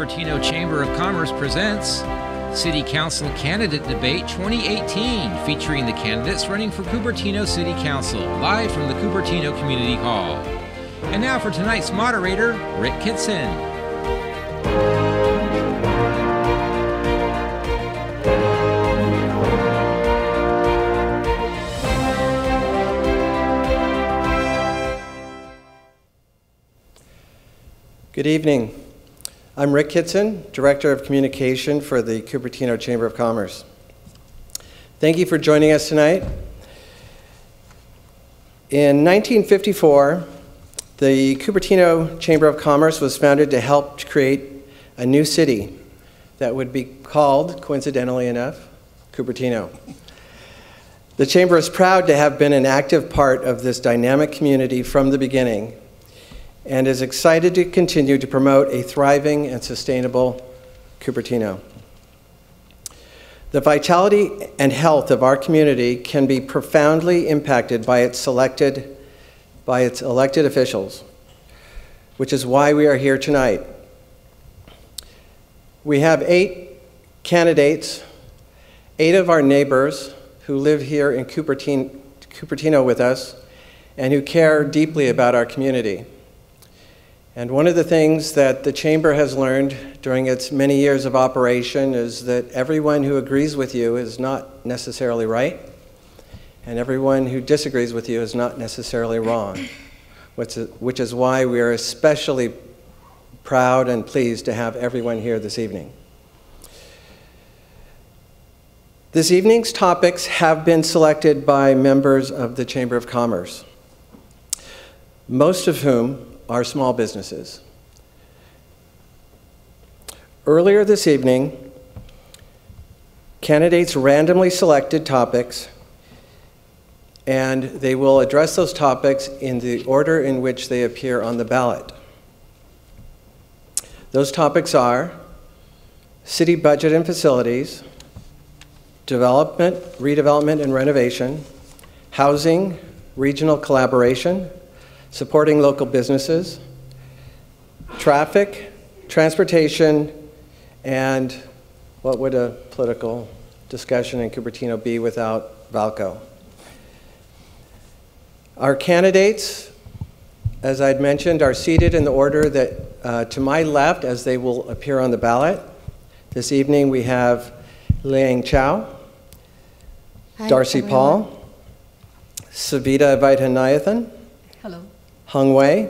Cupertino Chamber of Commerce presents City Council Candidate Debate 2018, featuring the candidates running for Cupertino City Council, live from the Cupertino Community Hall. And now for tonight's moderator, Rick Kitson. Good evening. I'm Rick Kitson, Director of Communication for the Cupertino Chamber of Commerce. Thank you for joining us tonight. In 1954, the Cupertino Chamber of Commerce was founded to help create a new city that would be called, coincidentally enough, Cupertino. The Chamber is proud to have been an active part of this dynamic community from the beginning and is excited to continue to promote a thriving and sustainable Cupertino. The vitality and health of our community can be profoundly impacted by its selected by its elected officials, which is why we are here tonight. We have eight candidates, eight of our neighbors who live here in Cupertino, Cupertino with us and who care deeply about our community. And one of the things that the Chamber has learned during its many years of operation is that everyone who agrees with you is not necessarily right, and everyone who disagrees with you is not necessarily wrong, which is why we are especially proud and pleased to have everyone here this evening. This evening's topics have been selected by members of the Chamber of Commerce, most of whom are small businesses. Earlier this evening, candidates randomly selected topics and they will address those topics in the order in which they appear on the ballot. Those topics are city budget and facilities, development, redevelopment and renovation, housing, regional collaboration, supporting local businesses, traffic, transportation, and what would a political discussion in Cupertino be without Valco? Our candidates, as I'd mentioned, are seated in the order that uh, to my left as they will appear on the ballot. This evening we have Liang Chao, Hi, Darcy everyone. Paul, Savita Vaidhyanathan. Hung Wei,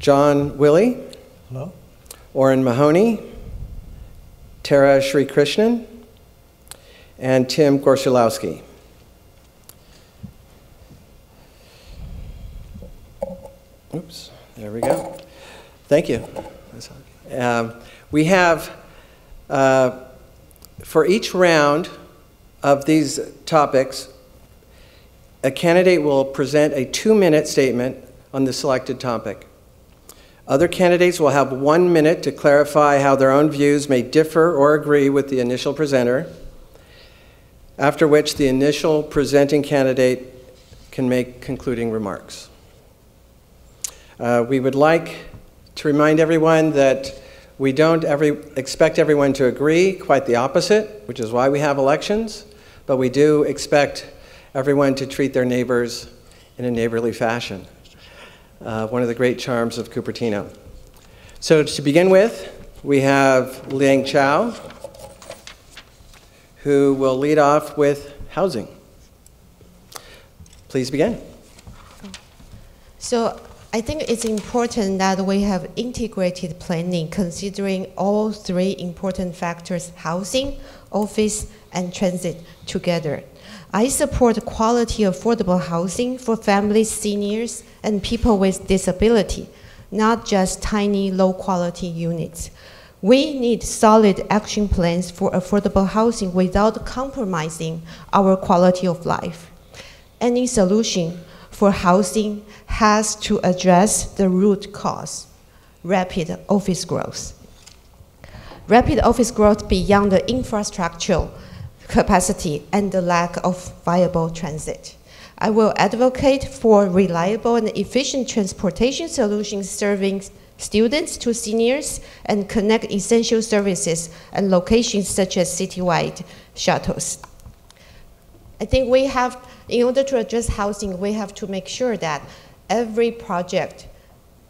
Jon Willey, Hello. Orrin Mahoney, Tara Sreekrishnan, and Tim Gorsulowsky. Oops, there we go. Thank you. Um, we have, uh, for each round of these topics, a candidate will present a two minute statement on the selected topic. Other candidates will have one minute to clarify how their own views may differ or agree with the initial presenter, after which the initial presenting candidate can make concluding remarks. Uh, we would like to remind everyone that we don't every, expect everyone to agree, quite the opposite, which is why we have elections, but we do expect everyone to treat their neighbors in a neighborly fashion. Uh, one of the great charms of Cupertino. So to begin with, we have Liang Chao, who will lead off with housing. Please begin. So I think it's important that we have integrated planning considering all three important factors, housing, office, and transit together. I support quality affordable housing for families, seniors, and people with disability, not just tiny low quality units. We need solid action plans for affordable housing without compromising our quality of life. Any solution for housing has to address the root cause, rapid office growth. Rapid office growth beyond the infrastructure capacity and the lack of viable transit. I will advocate for reliable and efficient transportation solutions serving students to seniors and connect essential services and locations such as citywide shuttles. I think we have, in order to address housing, we have to make sure that every project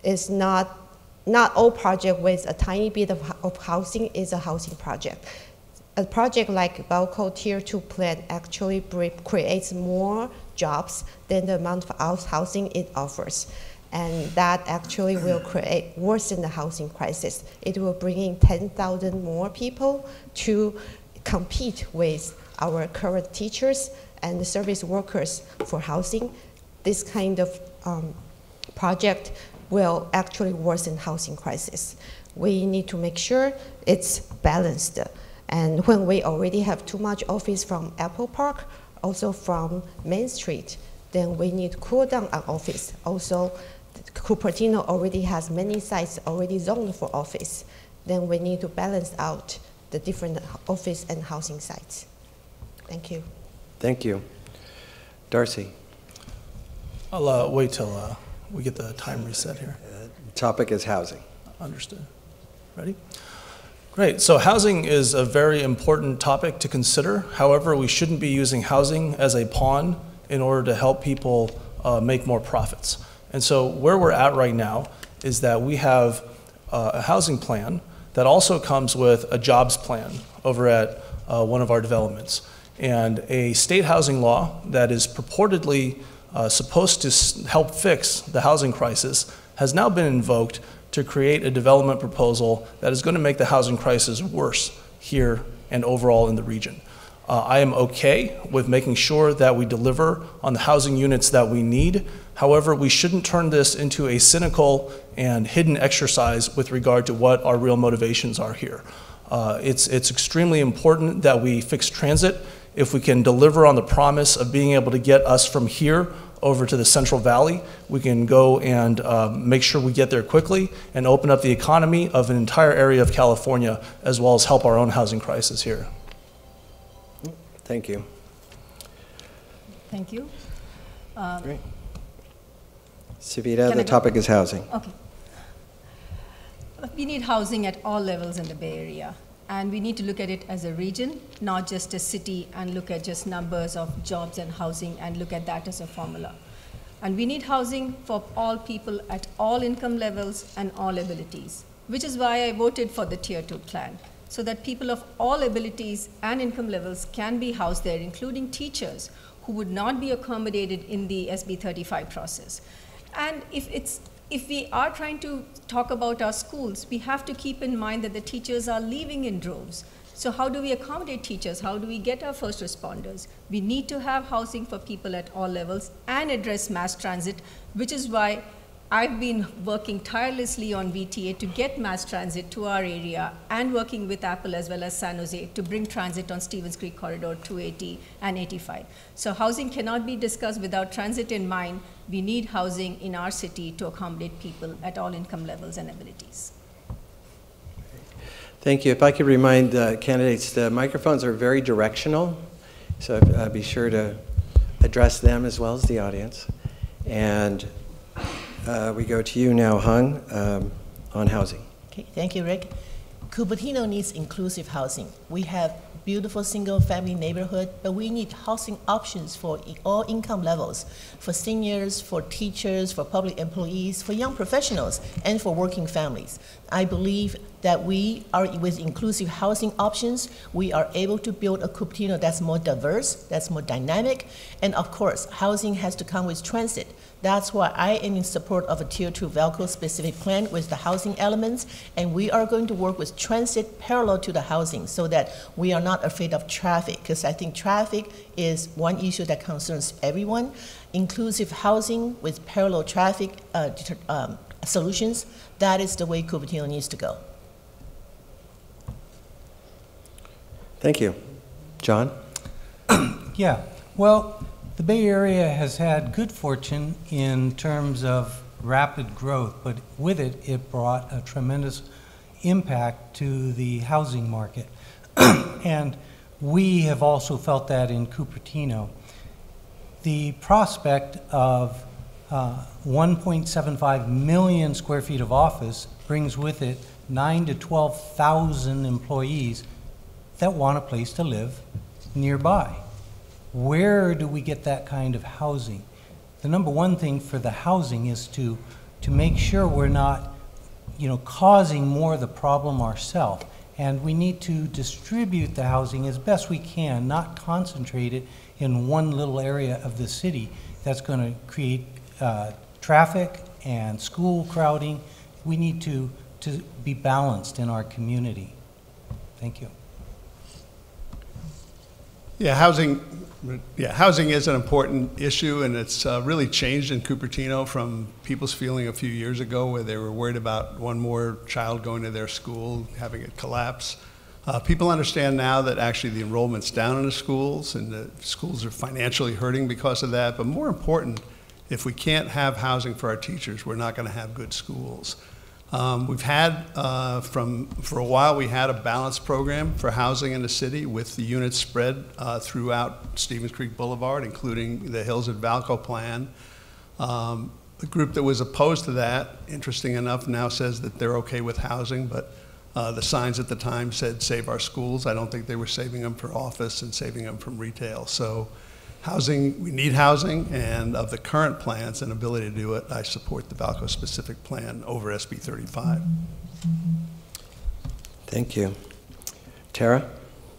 is not, not all project with a tiny bit of, of housing is a housing project. A project like Valco Tier 2 plan actually creates more jobs than the amount of housing it offers. And that actually will create worsen the housing crisis. It will bring in 10,000 more people to compete with our current teachers and service workers for housing. This kind of um, project will actually worsen housing crisis. We need to make sure it's balanced. And when we already have too much office from Apple Park, also from Main Street, then we need to cool down our office. Also, Cupertino already has many sites already zoned for office. Then we need to balance out the different office and housing sites. Thank you. Thank you. Darcy. I'll uh, wait till uh, we get the time reset here. Uh, topic is housing. Understood. Ready? Great. So housing is a very important topic to consider. However, we shouldn't be using housing as a pawn in order to help people uh, make more profits. And so where we're at right now is that we have uh, a housing plan that also comes with a jobs plan over at uh, one of our developments and a state housing law that is purportedly uh, supposed to help fix the housing crisis has now been invoked to create a development proposal that is going to make the housing crisis worse here and overall in the region. Uh, I am okay with making sure that we deliver on the housing units that we need. However, we shouldn't turn this into a cynical and hidden exercise with regard to what our real motivations are here. Uh, it's, it's extremely important that we fix transit. If we can deliver on the promise of being able to get us from here over to the Central Valley. We can go and uh, make sure we get there quickly and open up the economy of an entire area of California, as well as help our own housing crisis here. Thank you. Thank you. Um, Great. Savita, the topic is housing. Okay. We need housing at all levels in the Bay Area. And we need to look at it as a region, not just a city, and look at just numbers of jobs and housing and look at that as a formula. And we need housing for all people at all income levels and all abilities, which is why I voted for the Tier 2 plan, so that people of all abilities and income levels can be housed there, including teachers who would not be accommodated in the SB 35 process. And if it's if we are trying to talk about our schools, we have to keep in mind that the teachers are leaving in droves. So how do we accommodate teachers? How do we get our first responders? We need to have housing for people at all levels and address mass transit, which is why I've been working tirelessly on VTA to get mass transit to our area and working with Apple as well as San Jose to bring transit on Stevens Creek Corridor 280 and 85. So housing cannot be discussed without transit in mind. We need housing in our city to accommodate people at all income levels and abilities. Thank you. If I could remind uh, candidates, the microphones are very directional, so uh, be sure to address them as well as the audience. And uh, we go to you now, Hung, um, on housing. Okay, thank you, Rick. Cupertino needs inclusive housing. We have beautiful single-family neighborhood, but we need housing options for all income levels, for seniors, for teachers, for public employees, for young professionals, and for working families. I believe that we are, with inclusive housing options, we are able to build a Cupertino that's more diverse, that's more dynamic, and of course, housing has to come with transit. That's why I am in support of a Tier 2 Valco specific plan with the housing elements, and we are going to work with transit parallel to the housing so that we are not afraid of traffic, because I think traffic is one issue that concerns everyone. Inclusive housing with parallel traffic uh, um, solutions, that is the way Cupertino needs to go. Thank you. Jon? yeah, well, the Bay Area has had good fortune in terms of rapid growth, but with it, it brought a tremendous impact to the housing market. and we have also felt that in Cupertino. The prospect of uh, 1.75 million square feet of office brings with it 9 to 12,000 employees that want a place to live nearby. Where do we get that kind of housing? The number one thing for the housing is to, to make sure we're not, you know, causing more of the problem ourselves. And we need to distribute the housing as best we can, not concentrate it in one little area of the city that's going to create uh, traffic and school crowding. We need to, to be balanced in our community. Thank you. Yeah, housing, yeah, housing is an important issue, and it's uh, really changed in Cupertino from people's feeling a few years ago where they were worried about one more child going to their school, having it collapse. Uh, people understand now that actually the enrollment's down in the schools, and the schools are financially hurting because of that. But more important, if we can't have housing for our teachers, we're not going to have good schools. Um, we've had, uh, from, for a while, we had a balanced program for housing in the city with the units spread uh, throughout Stevens Creek Boulevard, including the Hills at Valco plan. Um, the group that was opposed to that, interesting enough, now says that they're okay with housing, but uh, the signs at the time said save our schools. I don't think they were saving them for office and saving them from retail. So housing, we need housing, and of the current plans and ability to do it, I support the Valco specific plan over SB 35. Thank you. Tara?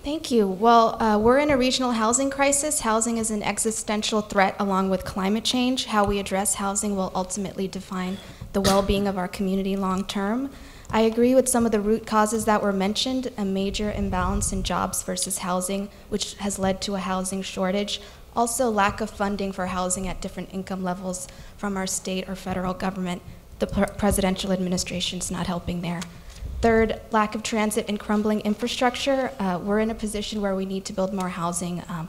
Thank you. Well, uh, we're in a regional housing crisis. Housing is an existential threat along with climate change. How we address housing will ultimately define the well being of our community long term. I agree with some of the root causes that were mentioned a major imbalance in jobs versus housing, which has led to a housing shortage. Also, lack of funding for housing at different income levels from our state or federal government. The presidential administration is not helping there. Third, lack of transit and crumbling infrastructure. Uh, we're in a position where we need to build more housing, um,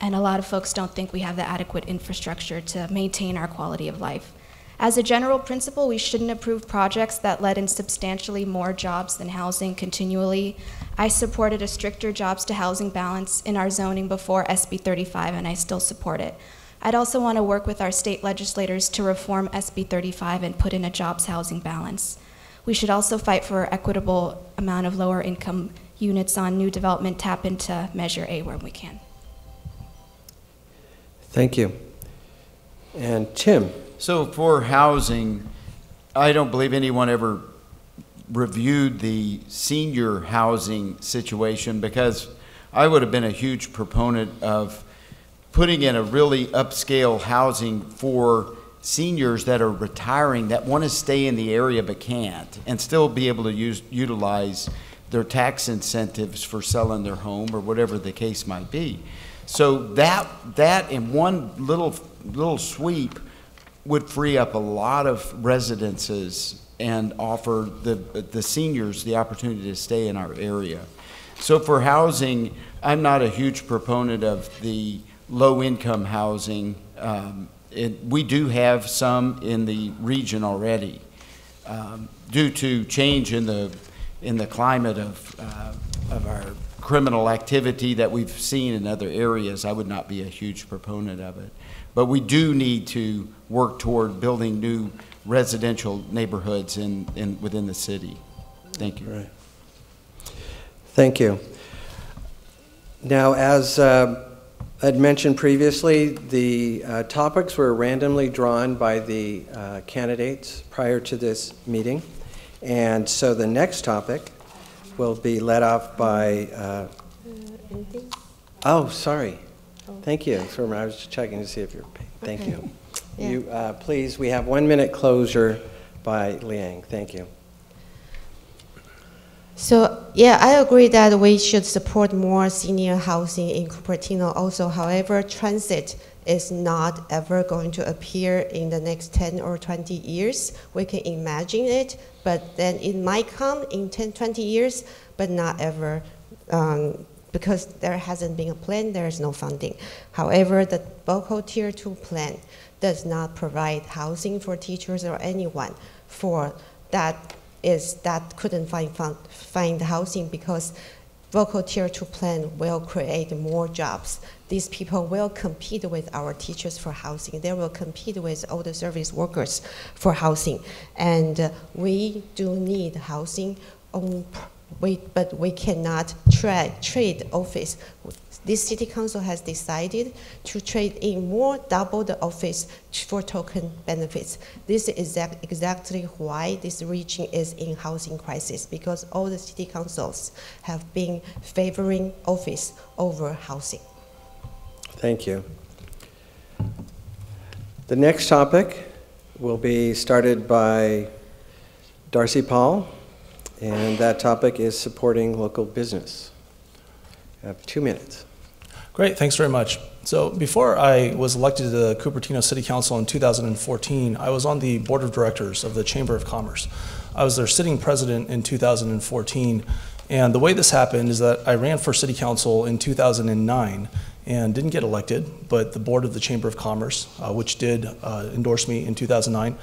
and a lot of folks don't think we have the adequate infrastructure to maintain our quality of life. As a general principle, we shouldn't approve projects that let in substantially more jobs than housing continually. I supported a stricter jobs to housing balance in our zoning before SB 35, and I still support it. I'd also want to work with our state legislators to reform SB 35 and put in a jobs housing balance. We should also fight for equitable amount of lower income units on new development, tap into Measure A where we can. Thank you. And Tim? So for housing, I don't believe anyone ever reviewed the senior housing situation because I would have been a huge proponent of putting in a really upscale housing for seniors that are retiring that want to stay in the area but can't and still be able to use utilize their tax incentives for selling their home or whatever the case might be. So that that in one little little sweep would free up a lot of residences and offer the, the seniors the opportunity to stay in our area. So for housing, I'm not a huge proponent of the low-income housing. Um, it, we do have some in the region already. Um, due to change in the, in the climate of, uh, of our criminal activity that we've seen in other areas, I would not be a huge proponent of it. But we do need to work toward building new residential neighborhoods in, in, within the city. Thank you. Right. Thank you. Now, as uh, I'd mentioned previously, the uh, topics were randomly drawn by the uh, candidates prior to this meeting. And so the next topic will be led off by. Uh, oh, sorry. Thank you. For, I was just checking to see if you're. Thank okay. you. Yeah. You, uh, please, we have one minute closure by Liang. Thank you. So, yeah, I agree that we should support more senior housing in Cupertino also. However, transit is not ever going to appear in the next 10 or 20 years. We can imagine it, but then it might come in 10, 20 years, but not ever um, because there hasn't been a plan, there is no funding. However, the Valco Tier 2 plan does not provide housing for teachers or anyone for that is that couldn't find find housing because Valco Tier 2 plan will create more jobs. These people will compete with our teachers for housing. They will compete with all the service workers for housing. And uh, we do need housing, on, we, but we cannot tra- trade office this city council has decided to trade in more double the office for token benefits. This is exact, exactly why this region is in housing crisis because all the city councils have been favoring office over housing. Thank you. The next topic will be started by Darcy Paul, and that topic is supporting local business. You have two minutes. Great, thanks very much. So before I was elected to the Cupertino City Council in 2014, I was on the board of directors of the Chamber of Commerce. I was their sitting president in 2014, and the way this happened is that I ran for city council in 2009 and didn't get elected, but the board of the Chamber of Commerce, uh, which did uh, endorse me in 2009,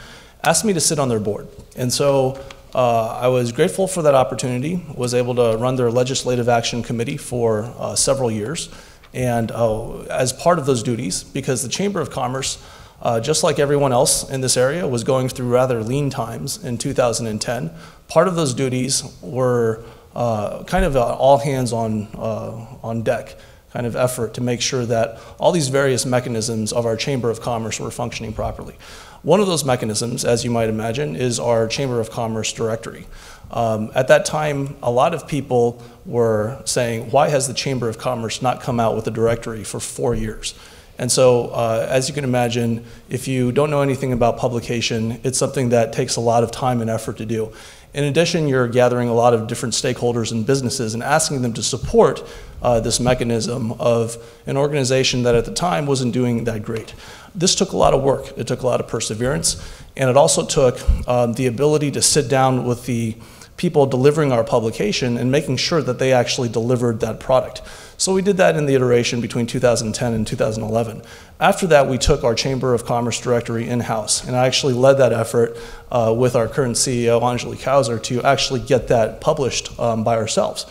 asked me to sit on their board. And so uh, I was grateful for that opportunity, was able to run their legislative action committee for uh, several years. And uh, as part of those duties, because the Chamber of Commerce, uh, just like everyone else in this area, was going through rather lean times in 2010, part of those duties were uh, kind of all hands on, uh, on deck kind of effort to make sure that all these various mechanisms of our Chamber of Commerce were functioning properly. One of those mechanisms, as you might imagine, is our Chamber of Commerce directory. Um, at that time, a lot of people were saying, why has the Chamber of Commerce not come out with a directory for four years? And so, uh, as you can imagine, if you don't know anything about publication, it's something that takes a lot of time and effort to do. In addition, you're gathering a lot of different stakeholders and businesses and asking them to support uh, this mechanism of an organization that at the time wasn't doing that great. This took a lot of work, it took a lot of perseverance, and it also took um, the ability to sit down with the people delivering our publication and making sure that they actually delivered that product. So we did that in the iteration between 2010 and 2011. After that, we took our Chamber of Commerce directory in-house, and I actually led that effort uh, with our current CEO, Anjali Kausar, to actually get that published um, by ourselves.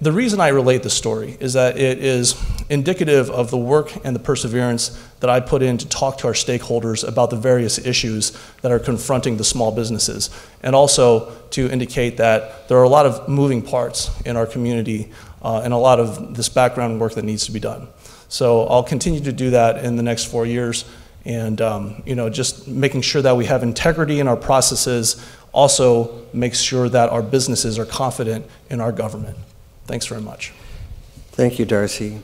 The reason I relate this story is that it is indicative of the work and the perseverance that I put in to talk to our stakeholders about the various issues that are confronting the small businesses, and also to indicate that there are a lot of moving parts in our community uh, and a lot of this background work that needs to be done. So I'll continue to do that in the next four years, and um, you know, just making sure that we have integrity in our processes also makes sure that our businesses are confident in our government. Thanks very much. Thank you, Darcy.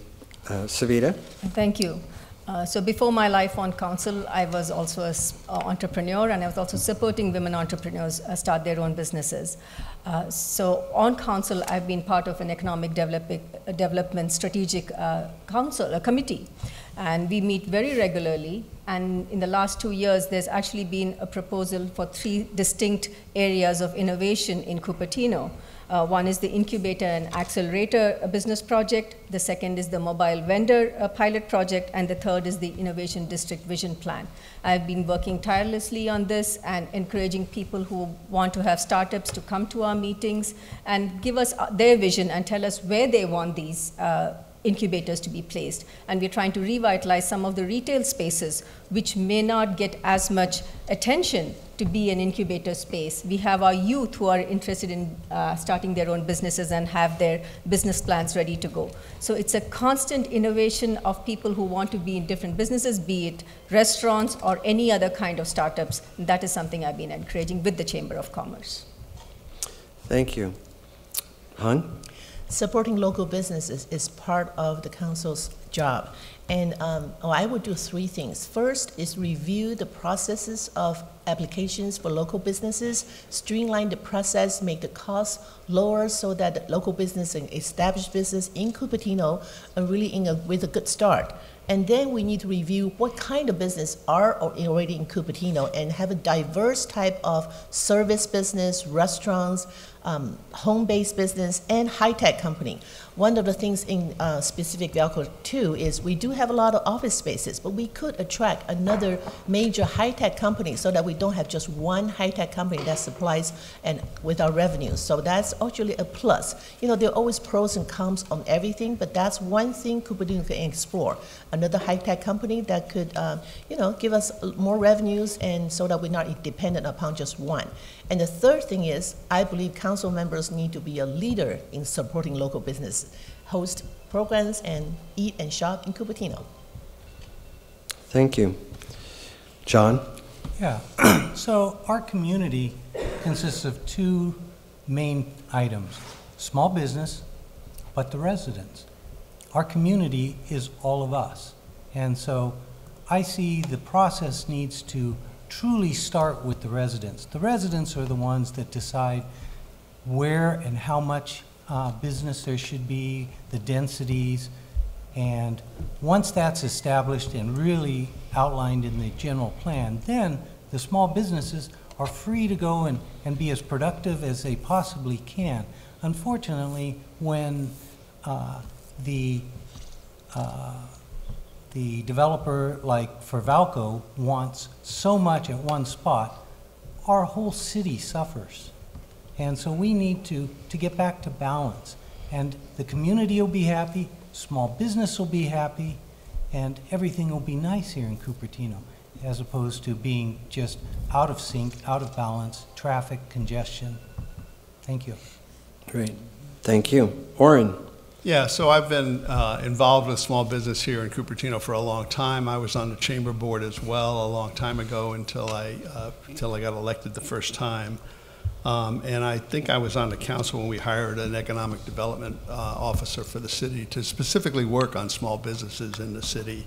Uh, Savita? Thank you. Uh, so before my life on council, I was also an uh, entrepreneur, and I was also supporting women entrepreneurs uh, start their own businesses. Uh, so on council, I've been part of an economic development strategic uh, council, a committee, and we meet very regularly. And in the last two years, there's actually been a proposal for three distinct areas of innovation in Cupertino. Uh, one is the incubator and accelerator business project. The second is the mobile vendor uh, pilot project. And the third is the innovation district vision plan. I've been working tirelessly on this and encouraging people who want to have startups to come to our meetings and give us uh, their vision and tell us where they want these uh, incubators to be placed. And we're trying to revitalize some of the retail spaces which may not get as much attention to be an incubator space. We have our youth who are interested in uh, starting their own businesses and have their business plans ready to go. So it's a constant innovation of people who want to be in different businesses, be it restaurants or any other kind of startups. That is something I've been encouraging with the Chamber of Commerce. Thank you. Han? Supporting local businesses is part of the council's job. And um, oh, I would do three things. First is review the processes of applications for local businesses, streamline the process, make the cost lower so that local business and established business in Cupertino are really in a, with a good start. And then we need to review what kind of business are already in Cupertino and have a diverse type of service business, restaurants, um, home-based business, and high-tech company. One of the things in uh, specific Valco too is we do have a lot of office spaces, but we could attract another major high-tech company so that we don't have just one high-tech company that supplies and with our revenues. So that's actually a plus. You know, there are always pros and cons on everything, but that's one thing Cupertino can explore. Another high-tech company that could, um, you know, give us more revenues and so that we're not dependent upon just one. And the third thing is, I believe council members need to be a leader in supporting local business, host programs, and eat and shop in Cupertino. Thank you. Jon? Yeah. so our community consists of two main items small business, but the residents. Our community is all of us. And so I see the process needs to truly start with the residents. The residents are the ones that decide where and how much uh, business there should be, the densities, and once that's established and really outlined in the general plan, then the small businesses are free to go and, and be as productive as they possibly can. Unfortunately, when uh, the uh, the developer, like for Valco, wants so much at one spot, our whole city suffers. And so we need to, to get back to balance. And the community will be happy, small business will be happy, and everything will be nice here in Cupertino, as opposed to being just out of sync, out of balance, traffic, congestion. Thank you. Great. Thank you. Orrin? Yeah, so I've been uh, involved with small business here in Cupertino for a long time. I was on the chamber board as well a long time ago until I uh, until I got elected the first time. Um, and I think I was on the council when we hired an economic development uh, officer for the city to specifically work on small businesses in the city.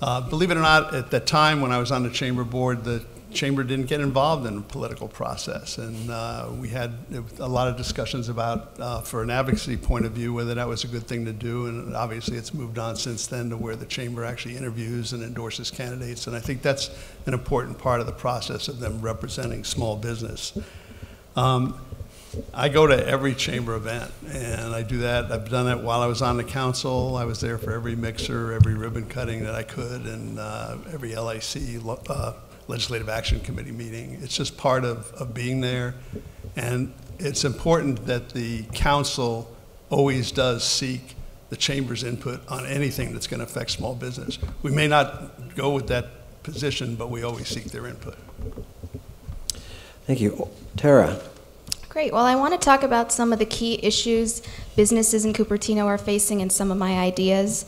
Uh, believe it or not, at the time when I was on the chamber board, the chamber didn't get involved in the political process. And uh, we had a lot of discussions about, uh, for an advocacy point of view, whether that was a good thing to do. And obviously, it's moved on since then to where the chamber actually interviews and endorses candidates. And I think that's an important part of the process of them representing small business. Um, I go to every chamber event, and I do that. I've done it while I was on the council. I was there for every mixer, every ribbon cutting that I could, and uh, every LAC uh, Legislative Action Committee meeting. It's just part of, of being there. And it's important that the council always does seek the chamber's input on anything that's going to affect small business. We may not go with that position, but we always seek their input. Thank you. Tara. Great. Well, I want to talk about some of the key issues businesses in Cupertino are facing and some of my ideas.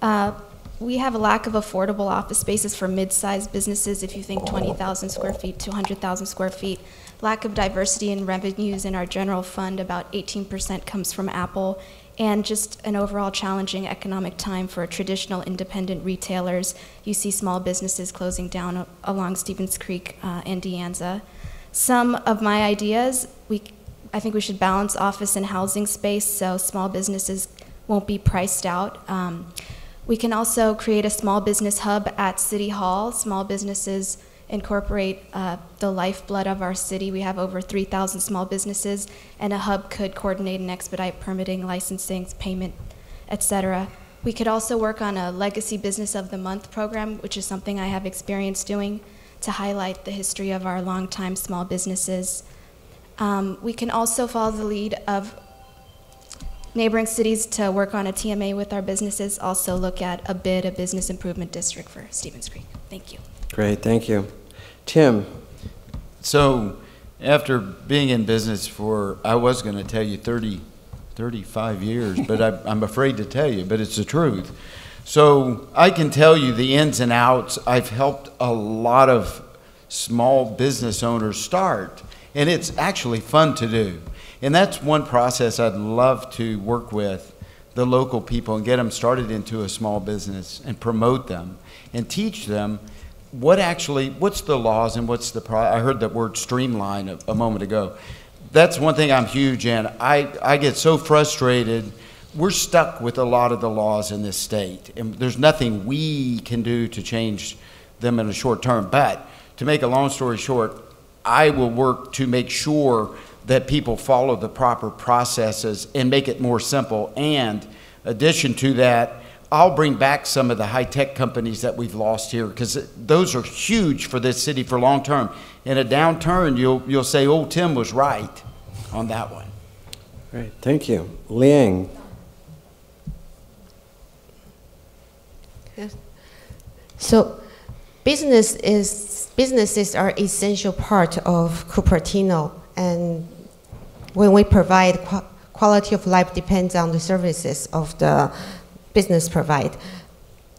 Uh, we have a lack of affordable office spaces for mid-sized businesses. If you think 20,000 square feet to 100,000 square feet, lack of diversity in revenues in our general fund, about 18% comes from Apple, and just an overall challenging economic time for traditional independent retailers. You see small businesses closing down along Stevens Creek uh, and De Anza. Some of my ideas, we, I think we should balance office and housing space so small businesses won't be priced out. Um, we can also create a small business hub at City Hall. Small businesses incorporate uh, the lifeblood of our city. We have over 3,000 small businesses, and a hub could coordinate and expedite permitting, licensing, payment, etc. We could also work on a Legacy Business of the Month program, which is something I have experience doing to highlight the history of our longtime small businesses. Um, we can also follow the lead of neighboring cities to work on a TMA with our businesses, also look at a bid, a business improvement district for Stevens Creek. Thank you. Great, thank you. Tim. So, after being in business for, I was going to tell you 30, 35 years, but I, I'm afraid to tell you, but it's the truth. So, I can tell you the ins and outs. I've helped a lot of small business owners start, and it's actually fun to do. And that's one process I'd love to work with the local people and get them started into a small business and promote them and teach them what actually what's the laws and what's the pro- I heard that word streamline a, a moment ago. That's one thing I'm huge in. I, I get so frustrated. We're stuck with a lot of the laws in this state, and there's nothing we can do to change them in a short term. But to make a long story short, I will work to make sure that people follow the proper processes and make it more simple. And addition to that, I'll bring back some of the high-tech companies that we've lost here because those are huge for this city for long term. In a downturn, you'll, you'll say, oh, Tim was right on that one. Great, thank you. Liang, Yes. So business is, businesses are essential part of Cupertino. And when we provide qu- quality of life depends on the services of the business provide.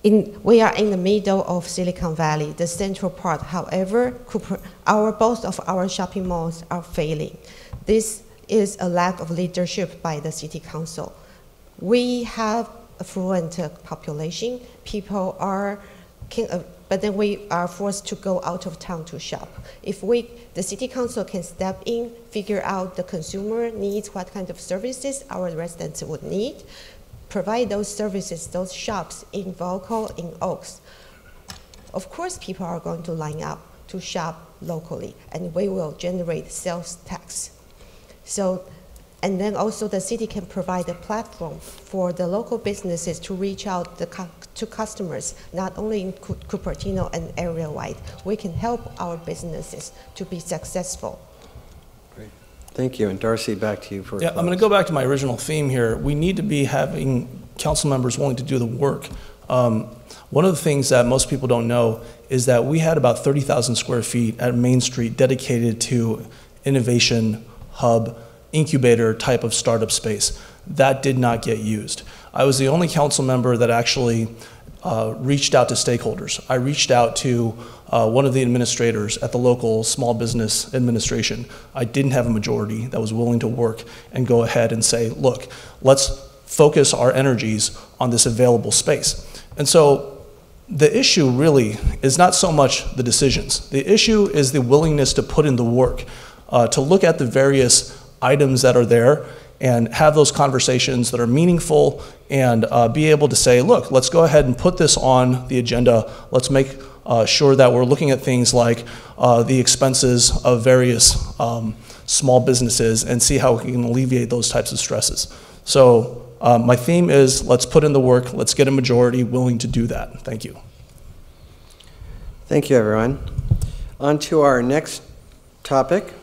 In, we are in the middle of Silicon Valley, the central part. However, Cooper, our, both of our shopping malls are failing. This is a lack of leadership by the city council. We have affluent population. People are, can, uh, but then we are forced to go out of town to shop. If we, the city council can step in, figure out the consumer needs, what kind of services our residents would need, provide those services, those shops in Valco, in Oaks. Of course, people are going to line up to shop locally, and we will generate sales tax. So and then also the city can provide a platform for the local businesses to reach out the cu- to customers, not only in Cu- Cupertino and area wide. We can help our businesses to be successful. Great. Thank you. And Darcy, back to you for. Yeah, I'm going to go back to my original theme here. We need to be having council members willing to do the work. Um, one of the things that most people don't know is that we had about 30,000 square feet at Main Street dedicated to innovation hub incubator type of startup space. That did not get used. I was the only council member that actually uh, reached out to stakeholders. I reached out to uh, one of the administrators at the local small business administration. I didn't have a majority that was willing to work and go ahead and say, look, let's focus our energies on this available space. And so the issue really is not so much the decisions. The issue is the willingness to put in the work, uh, to look at the various items that are there and have those conversations that are meaningful and uh, be able to say, look, let's go ahead and put this on the agenda. Let's make uh, sure that we're looking at things like uh, the expenses of various um, small businesses and see how we can alleviate those types of stresses. So uh, my theme is let's put in the work, let's get a majority willing to do that. Thank you. Thank you, everyone. On to our next topic.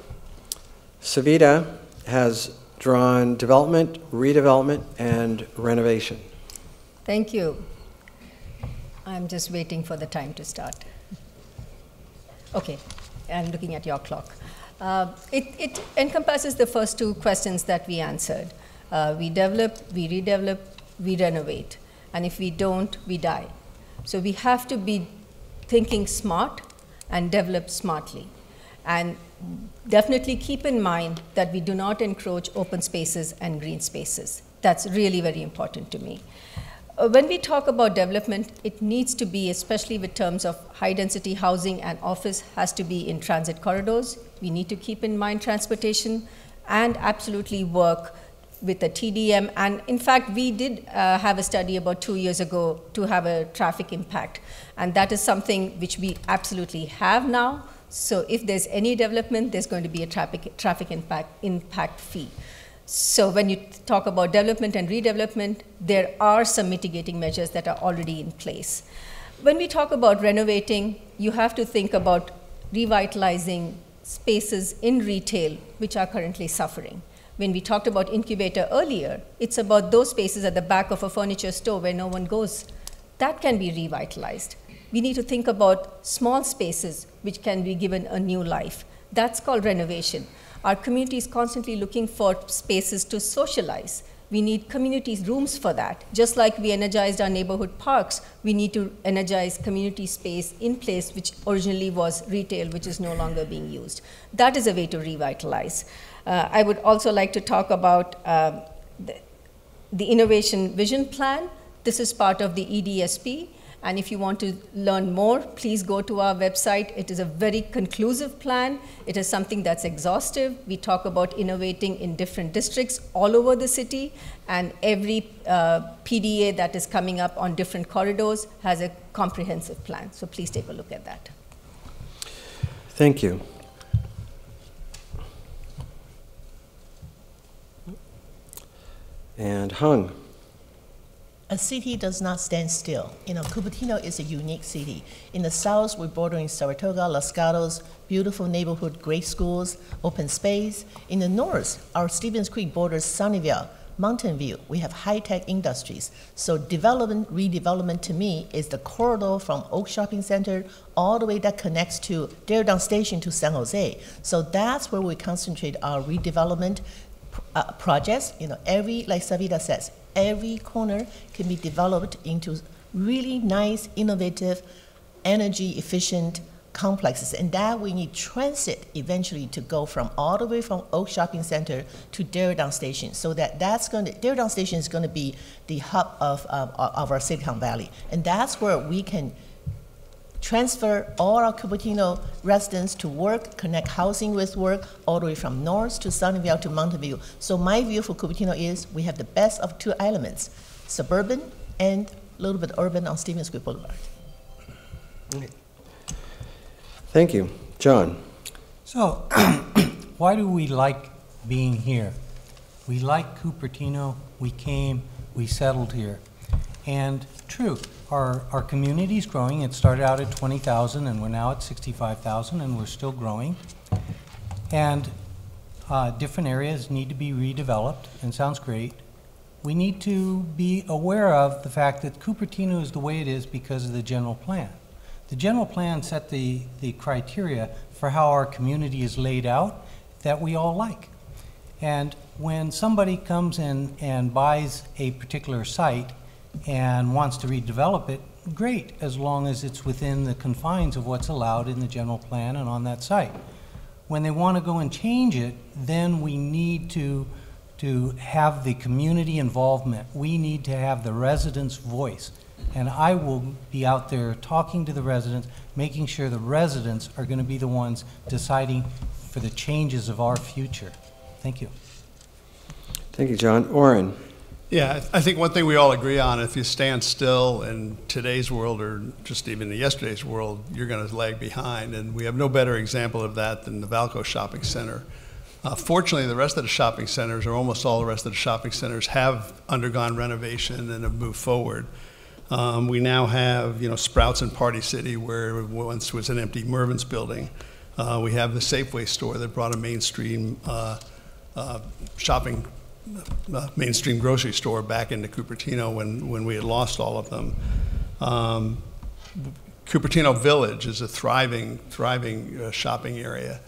Savita has drawn development, redevelopment, and renovation. Thank you. I'm just waiting for the time to start. Okay, I'm looking at your clock. Uh, it, it encompasses the first two questions that we answered. Uh, we develop, we redevelop, we renovate. And if we don't, we die. So we have to be thinking smart and develop smartly. And definitely keep in mind that we do not encroach open spaces and green spaces. That's really very important to me. Uh, when we talk about development, it needs to be, especially with terms of high density housing and office, has to be in transit corridors. We need to keep in mind transportation and absolutely work with the TDM. And in fact, we did uh, have a study about two years ago to have a traffic impact. And that is something which we absolutely have now. So if there's any development, there's going to be a traffic, traffic impact, impact fee. So when you talk about development and redevelopment, there are some mitigating measures that are already in place. When we talk about renovating, you have to think about revitalizing spaces in retail which are currently suffering. When we talked about incubator earlier, it's about those spaces at the back of a furniture store where no one goes. That can be revitalized we need to think about small spaces which can be given a new life. That's called renovation. Our community is constantly looking for spaces to socialize. We need community rooms for that. Just like we energized our neighborhood parks, we need to energize community space in place which originally was retail, which is no longer being used. That is a way to revitalize. Uh, I would also like to talk about uh, the, the innovation vision plan. This is part of the EDSP. And if you want to learn more, please go to our website. It is a very conclusive plan. It is something that's exhaustive. We talk about innovating in different districts all over the city, and every uh, PDA that is coming up on different corridors has a comprehensive plan. So please take a look at that. Thank you. And Hung. A city does not stand still. You know, Cupertino is a unique city. In the south, we're bordering Saratoga, Los Gatos, beautiful neighborhood, great schools, open space. In the north, our Stevens Creek borders Sunnyvale, Mountain View. We have high-tech industries. So development, redevelopment to me is the corridor from Oak Shopping Center all the way that connects to Diridon Station to San Jose. So that's where we concentrate our redevelopment uh, projects. You know, every, like Savita says, every corner can be developed into really nice, innovative, energy efficient complexes. And that we need transit eventually to go from all the way from Oak Shopping Center to Diridon Station. So that that's going to, Diridon Station is going to be the hub of, of our Silicon Valley. And that's where we can transfer all our Cupertino residents to work, connect housing with work, all the way from North to Sunnyvale to Mountain View. So my view for Cupertino is we have the best of two elements, suburban and a little bit urban on Stevens Creek Boulevard. Thank you. Jon. So, why do we like being here? We like Cupertino, we came, we settled here. And true, our, our community is growing. It started out at 20,000 and we're now at 65,000 and we're still growing. And uh, different areas need to be redeveloped and sounds great. We need to be aware of the fact that Cupertino is the way it is because of the general plan. The general plan set the, the criteria for how our community is laid out that we all like. And when somebody comes in and buys a particular site, and wants to redevelop it, great, as long as it's within the confines of what's allowed in the general plan and on that site. When they want to go and change it, then we need to, to have the community involvement. We need to have the residents' voice. And I will be out there talking to the residents, making sure the residents are going to be the ones deciding for the changes of our future. Thank you. Thank you, Jon. Orrin. Yeah, I think one thing we all agree on, if you stand still in today's world or just even in yesterday's world, you're going to lag behind. And we have no better example of that than the Valco Shopping Center. Uh, fortunately, the rest of the shopping centers, or almost all the rest of the shopping centers, have undergone renovation and have moved forward. Um, we now have, you know, Sprouts in Party City, where once was an empty Mervyn's building. Uh, we have the Safeway store that brought a mainstream uh, uh shopping uh, mainstream grocery store back into Cupertino when, when we had lost all of them. Um, Cupertino Village is a thriving, thriving uh, shopping area.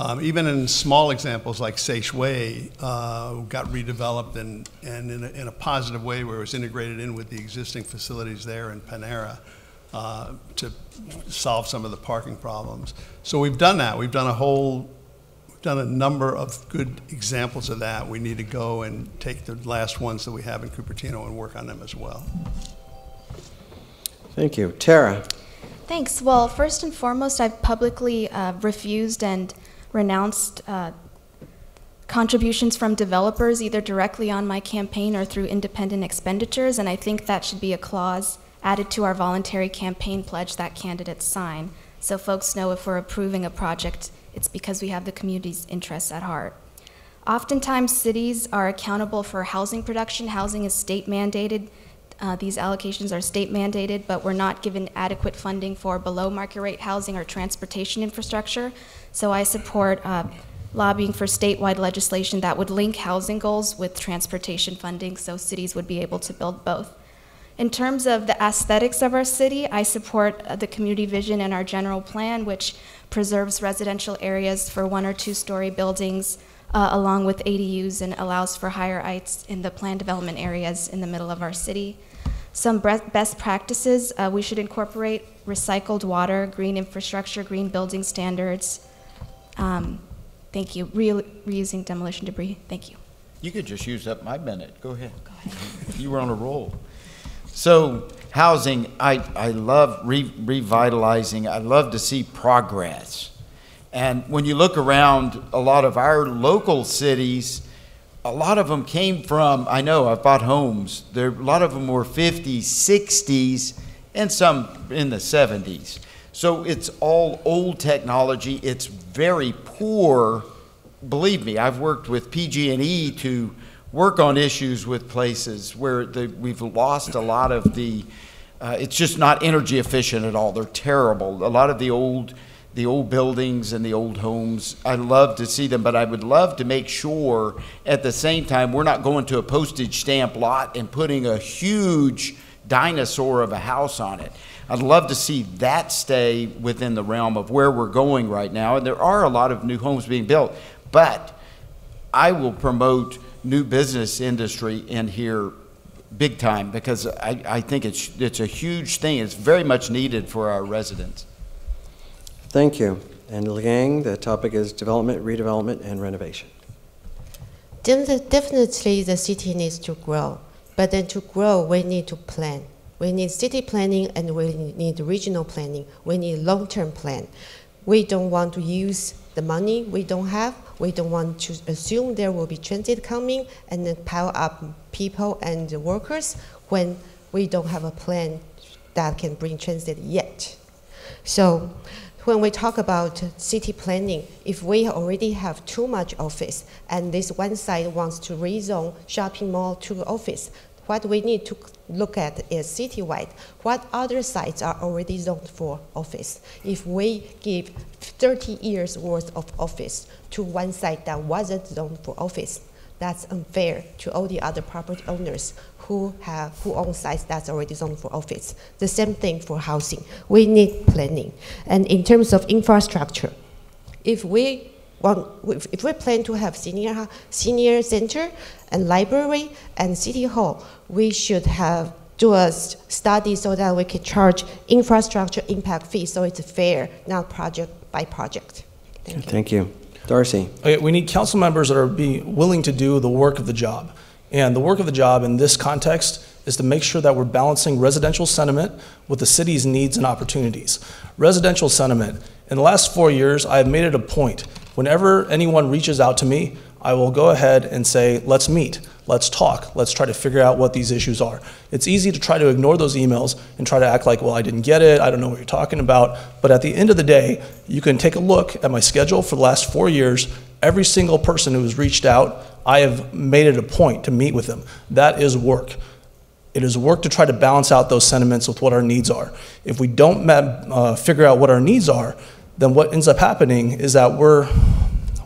Um, even in small examples like Saich Way uh, got redeveloped and, and in, a, in a positive way where it was integrated in with the existing facilities there in Panera uh, to solve some of the parking problems. So we've done that. We've done a whole done a number of good examples of that. We need to go and take the last ones that we have in Cupertino and work on them as well. Thank you. Tara. Thanks. Well, first and foremost, I've publicly uh, refused and renounced uh, contributions from developers, either directly on my campaign or through independent expenditures, and I think that should be a clause added to our voluntary campaign pledge that candidates sign, so folks know if we're approving a project it's because we have the community's interests at heart. Oftentimes, cities are accountable for housing production. Housing is state mandated. Uh, these allocations are state mandated, but we're not given adequate funding for below market rate housing or transportation infrastructure. So I support uh, lobbying for statewide legislation that would link housing goals with transportation funding so cities would be able to build both. In terms of the aesthetics of our city, I support uh, the community vision and our general plan, which preserves residential areas for one or two story buildings uh, along with ADUs and allows for higher heights in the planned development areas in the middle of our city. Some best practices, uh, we should incorporate recycled water, green infrastructure, green building standards. Um, thank you. Re reusing demolition debris. Thank you. You could just use up my minute. Go ahead. Go ahead. you were on a roll. So housing, I, I love re revitalizing. I love to see progress. And when you look around a lot of our local cities, a lot of them came from, I know, I've bought homes. There, a lot of them were 50s, 60s, and some in the 70s. So it's all old technology. It's very poor. Believe me, I've worked with PG&E to work on issues with places where we've lost a lot of the, uh, it's just not energy efficient at all. They're terrible. A lot of the old, the old buildings and the old homes, I love to see them, but I would love to make sure at the same time we're not going to a postage stamp lot and putting a huge dinosaur of a house on it. I'd love to see that stay within the realm of where we're going right now. And there are a lot of new homes being built, but I will promote new business industry in here big time because I, I think it's, it's a huge thing. It's very much needed for our residents. Thank you. And Liang, the topic is development, redevelopment, and renovation. Definitely, the city needs to grow. But then to grow, we need to plan. We need city planning and we need regional planning. We need long-term plan. We don't want to use the money we don't have. We don't want to assume there will be transit coming and then pile up people and workers when we don't have a plan that can bring transit yet. So when we talk about city planning, if we already have too much office and this one side wants to rezone shopping mall to office, what we need to look at is citywide. What other sites are already zoned for office? If we give 30 years worth of office to one site that wasn't zoned for office, that's unfair to all the other property owners who have who own sites that's already zoned for office. The same thing for housing. We need planning. And in terms of infrastructure, if we want, if we plan to have senior senior center and library and city hall, we should have do a study so that we can charge infrastructure impact fee so it's fair, not project by project. Thank you. Thank you. Darcy. Okay, we need council members that are be willing to do the work of the job. And the work of the job in this context is to make sure that we're balancing residential sentiment with the city's needs and opportunities. Residential sentiment. In the last four years, I have made it a point. Whenever anyone reaches out to me, I will go ahead and say, let's meet, let's talk, let's try to figure out what these issues are. It's easy to try to ignore those emails and try to act like, well, I didn't get it, I don't know what you're talking about. But at the end of the day, you can take a look at my schedule for the last four years. Every single person who has reached out, I have made it a point to meet with them. That is work. It is work to try to balance out those sentiments with what our needs are. If we don't uh, figure out what our needs are, then what ends up happening is that we're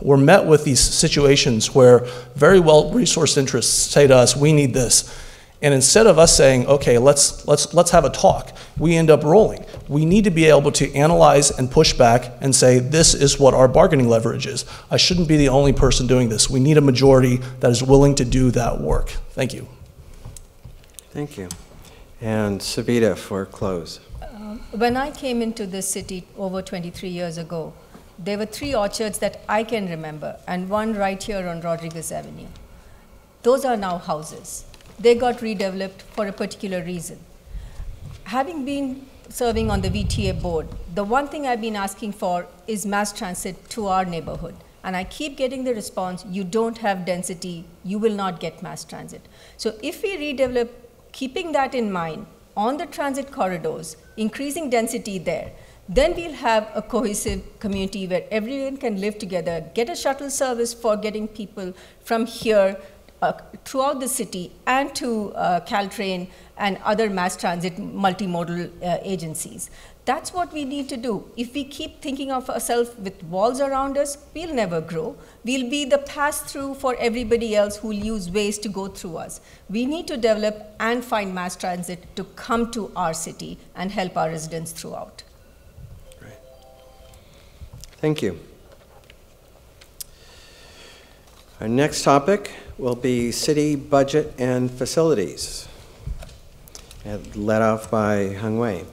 we're met with these situations where very well resourced interests say to us, we need this. And instead of us saying, okay, let's, let's, let's have a talk, we end up rolling. We need to be able to analyze and push back and say, this is what our bargaining leverage is. I shouldn't be the only person doing this. We need a majority that is willing to do that work. Thank you. Thank you. And Savita for close. When I came into this city over 23 years ago, there were three orchards that I can remember, and one right here on Rodriguez Avenue. Those are now houses. They got redeveloped for a particular reason. Having been serving on the VTA board, the one thing I've been asking for is mass transit to our neighborhood. And I keep getting the response, you don't have density, you will not get mass transit. So if we redevelop, keeping that in mind, on the transit corridors, increasing density there, then we'll have a cohesive community where everyone can live together, get a shuttle service for getting people from here uh, throughout the city and to uh, Caltrain and other mass transit multimodal uh, agencies. That's what we need to do. If we keep thinking of ourselves with walls around us, we'll never grow. We'll be the pass through for everybody else who'll use ways to go through us. We need to develop and find mass transit to come to our city and help our residents throughout. Thank you. Our next topic will be city budget and facilities, led off by Hung Wei.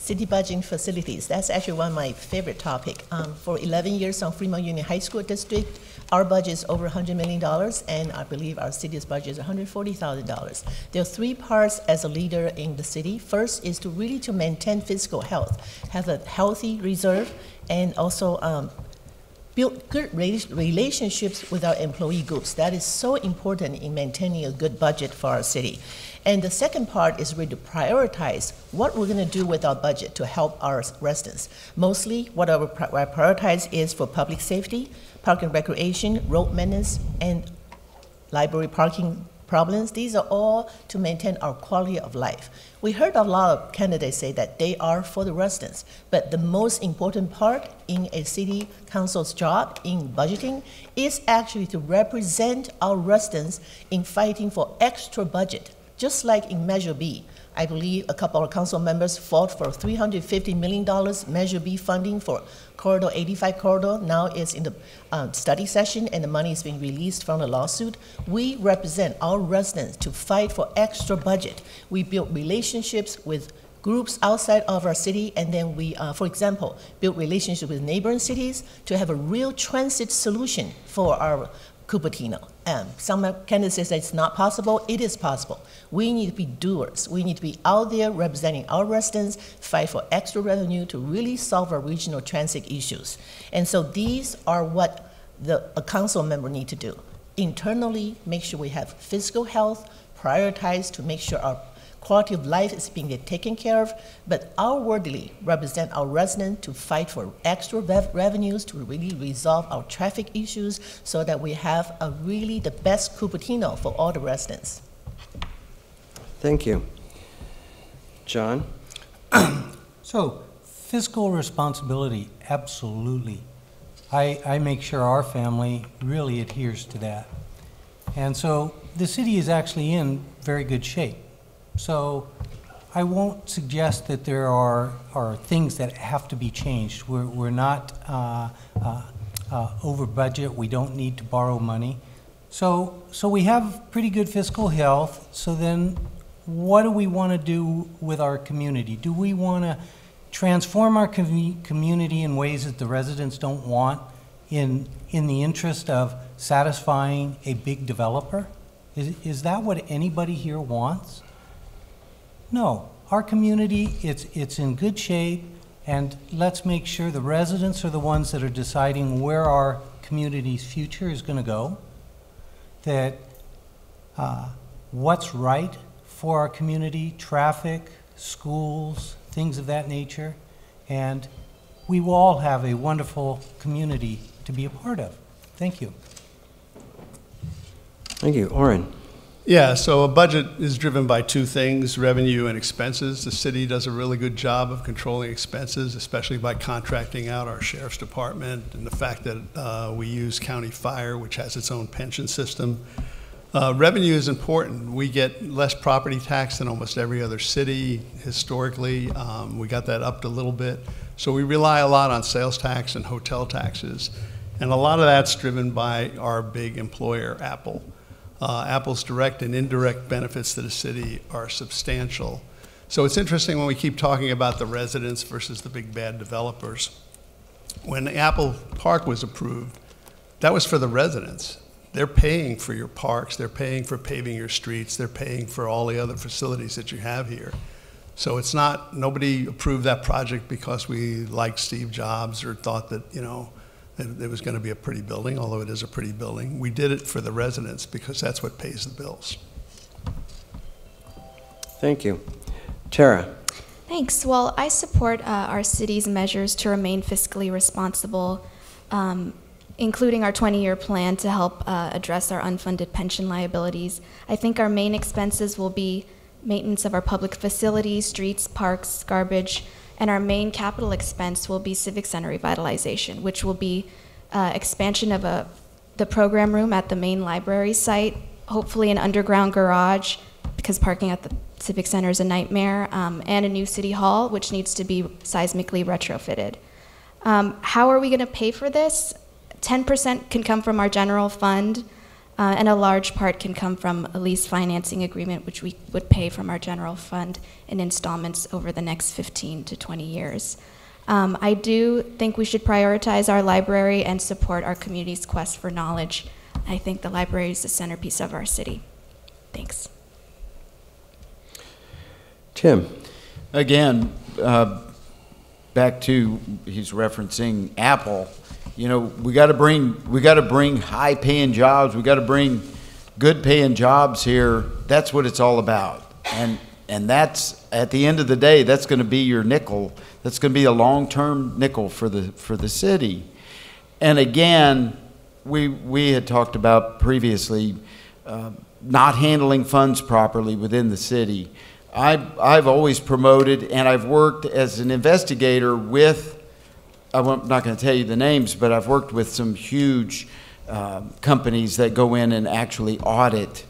City budgeting facilities, that's actually one of my favorite topics. Um, for 11 years on Fremont Union High School District, our budget is over $100 million, and I believe our city's budget is $140,000. There are three parts as a leader in the city. First is to really to maintain physical health, have a healthy reserve, and also um, build good relationships with our employee groups. That is so important in maintaining a good budget for our city. And the second part is really to prioritize what we're going to do with our budget to help our residents. Mostly, what our prioritize is for public safety, park and recreation, road maintenance, and library parking problems. These are all to maintain our quality of life. We heard a lot of candidates say that they are for the residents, but the most important part in a city council's job in budgeting is actually to represent our residents in fighting for extra budget, just like in Measure B. I believe a couple of council members fought for $350 million Measure B funding for Corridor 85 corridor. Now it's in the um, study session and the money is being released from the lawsuit. We represent our residents to fight for extra budget. We build relationships with groups outside of our city, and then we, uh, for example, build relationships with neighboring cities to have a real transit solution for our Cupertino. Um, some candidates say it's not possible. It is possible. We need to be doers. We need to be out there representing our residents, fight for extra revenue to really solve our regional transit issues. And so these are what the, a council member need to do. Internally, make sure we have physical health, prioritize to make sure our quality of life is being taken care of, but outwardly represent our residents to fight for extra rev- revenues to really resolve our traffic issues so that we have a really the best Cupertino for all the residents. Thank you. Jon? So, fiscal responsibility, absolutely. I, I make sure our family really adheres to that. And so the city is actually in very good shape. So I won't suggest that there are, are things that have to be changed. We're, we're not uh, uh, uh, over budget, we don't need to borrow money. So, so we have pretty good fiscal health, so then what do we want to do with our community? Do we want to transform our commu- community in ways that the residents don't want in, in the interest of satisfying a big developer? Is, is that what anybody here wants? No, our community, it's, it's in good shape, and let's make sure the residents are the ones that are deciding where our community's future is going to go, that uh, what's right for our community, traffic, schools, things of that nature, and we will all have a wonderful community to be a part of. Thank you. Thank you. Orrin? Yeah, so a budget is driven by two things, revenue and expenses. The city does a really good job of controlling expenses, especially by contracting out our sheriff's department and the fact that uh, we use county fire, which has its own pension system. Uh, revenue is important. We get less property tax than almost every other city historically. Um, we got that upped a little bit. So we rely a lot on sales tax and hotel taxes. And a lot of that's driven by our big employer, Apple. Uh, Apple's direct and indirect benefits to the city are substantial. So it's interesting when we keep talking about the residents versus the big bad developers. When Apple Park was approved, that was for the residents. They're paying for your parks, they're paying for paving your streets, they're paying for all the other facilities that you have here. So it's not, nobody approved that project because we liked Steve Jobs or thought that, you know, it, it was going to be a pretty building, although it is a pretty building. We did it for the residents because that's what pays the bills. Thank you. Tara? Thanks. Well, I support uh, our city's measures to remain fiscally responsible, um, including our 20 year plan to help uh, address our unfunded pension liabilities. I think our main expenses will be maintenance of our public facilities, streets, parks, garbage, and our main capital expense will be Civic Center revitalization, which will be uh, expansion of a, the program room at the main library site, hopefully an underground garage, because parking at the Civic Center is a nightmare, um, and a new city hall, which needs to be seismically retrofitted. Um, how are we going to pay for this? 10% can come from our general fund. Uh, and a large part can come from a lease financing agreement, which we would pay from our general fund in installments over the next 15 to 20 years. Um, I do think we should prioritize our library and support our community's quest for knowledge. I think the library is the centerpiece of our city. Thanks. Tim? Again, uh, back to he's referencing Apple you know, we got to bring we got to bring high paying jobs. We got to bring good paying jobs here. That's what it's all about. And and that's at the end of the day, that's going to be your nickel. That's going to be a long term nickel for the for the city. And again, we we had talked about previously. uh, not handling funds properly within the city. I've, I've always promoted, and I've worked as an investigator with, I'm not going to tell you the names, but I've worked with some huge um, companies that go in and actually audit.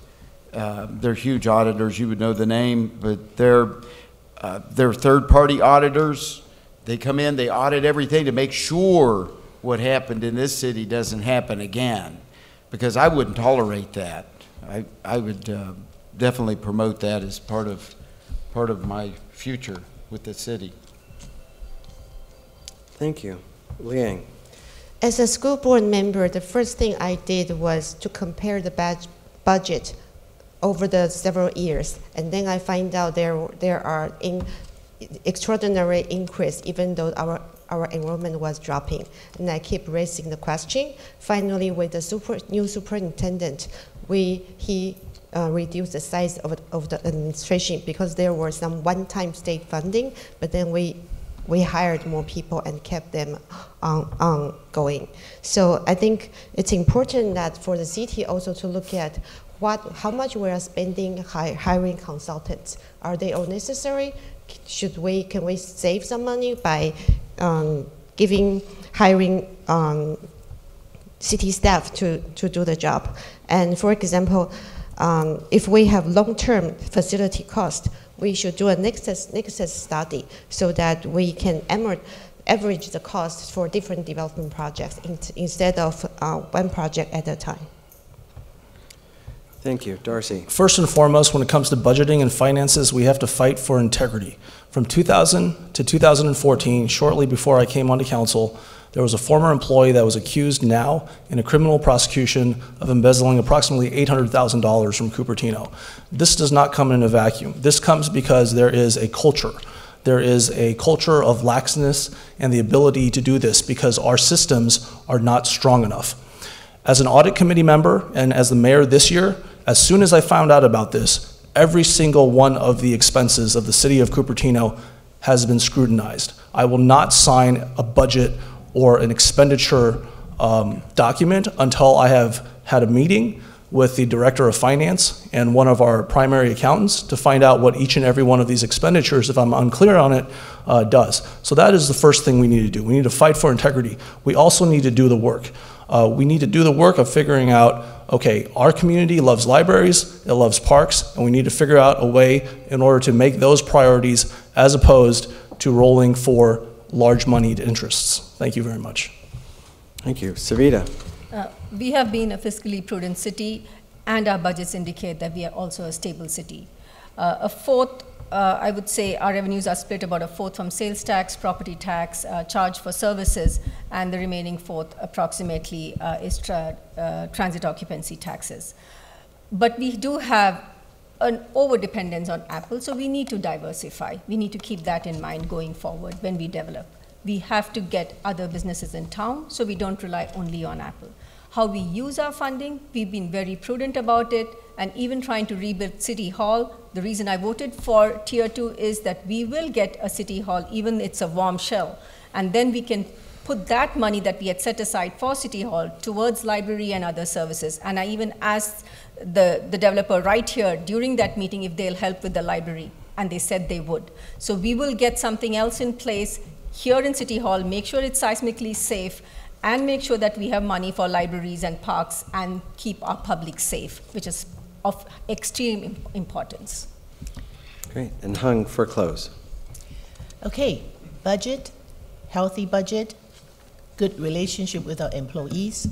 Uh, they're huge auditors. You would know the name, but they're uh, they're third-party auditors. They come in, they audit everything to make sure what happened in this city doesn't happen again, because I wouldn't tolerate that. I I would uh, definitely promote that as part of part of my future with the city. Thank you. Liang. As a school board member, the first thing I did was to compare the budget over the several years, and then I find out there there are in extraordinary increase, even though our our enrollment was dropping. And I keep raising the question. Finally, with the super, new superintendent, we he uh, reduced the size of, of the administration because there were some one-time state funding, but then we we hired more people and kept them on, on going. So I think it's important that for the city also to look at what, how much we are spending hiring consultants. Are they all necessary? Should we, can we save some money by um, giving, hiring um, city staff to, to do the job? And for example, um, if we have long-term facility cost, we should do a nexus, nexus study so that we can average the cost for different development projects in, instead of uh, one project at a time. Thank you. Darcy. First and foremost, when it comes to budgeting and finances, we have to fight for integrity. From 2000 to 2014, shortly before I came onto council, there was a former employee that was accused now in a criminal prosecution of embezzling approximately $800,000 from Cupertino. This does not come in a vacuum. This comes because there is a culture. There is a culture of laxness and the ability to do this because our systems are not strong enough. As an audit committee member and as the mayor this year, as soon as I found out about this, every single one of the expenses of the city of Cupertino has been scrutinized. I will not sign a budget or an expenditure um, document until I have had a meeting with the director of finance and one of our primary accountants to find out what each and every one of these expenditures, if I'm unclear on it, uh, does. So that is the first thing we need to do. We need to fight for integrity. We also need to do the work. Uh, we need to do the work of figuring out okay, our community loves libraries, it loves parks, and we need to figure out a way in order to make those priorities as opposed to rolling for large moneyed interests. Thank you very much. Thank you. Savita. Uh, we have been a fiscally prudent city, and our budgets indicate that we are also a stable city. Uh, a fourth, uh, I would say, our revenues are split about a fourth from sales tax, property tax, uh, charge for services, and the remaining fourth, approximately, uh, is tra uh, transit occupancy taxes. But we do have an over dependence on Apple, so we need to diversify. We need to keep that in mind going forward when we develop. We have to get other businesses in town, so we don't rely only on Apple. How we use our funding, we've been very prudent about it, and even trying to rebuild City Hall. The reason I voted for Tier 2 is that we will get a City Hall, even it's a warm shell, and then we can put that money that we had set aside for City Hall towards library and other services. And I even asked the, the developer right here during that meeting if they'll help with the library, and they said they would. So we will get something else in place here in City Hall, make sure it's seismically safe, and make sure that we have money for libraries and parks and keep our public safe, which is of extreme importance. Great. And Hung for close. Okay, budget, healthy budget, good relationship with our employees,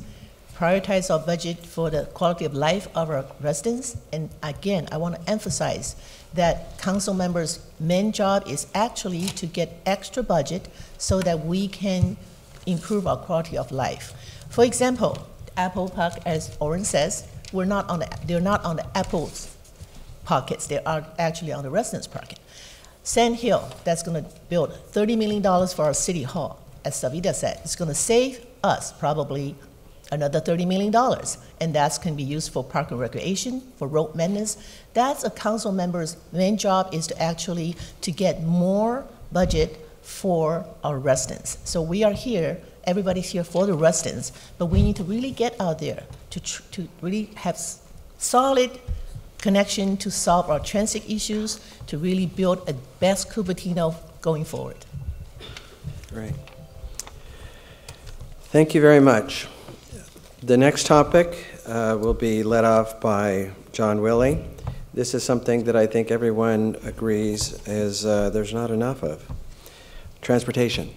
prioritize our budget for the quality of life of our residents. And again, I want to emphasize that council members' main job is actually to get extra budget so that we can improve our quality of life. For example, Apple Park, as Orrin says, we're not on the, they're not on the Apple's pockets. They are actually on the residents' pocket. Sand Hill, that's going to build $30 million for our city hall. As Savita said, it's going to save us probably another $30 million. And that can be used for park and recreation, for road maintenance. That's a council member's main job is to actually to get more budget for our residents. So we are here, everybody's here for the residents, but we need to really get out there to, to really have solid connection to solve our transit issues, to really build a best Cupertino going forward. Great. Thank you very much. The next topic uh, will be led off by Jon Willey. This is something that I think everyone agrees is uh, there's not enough of. Transportation.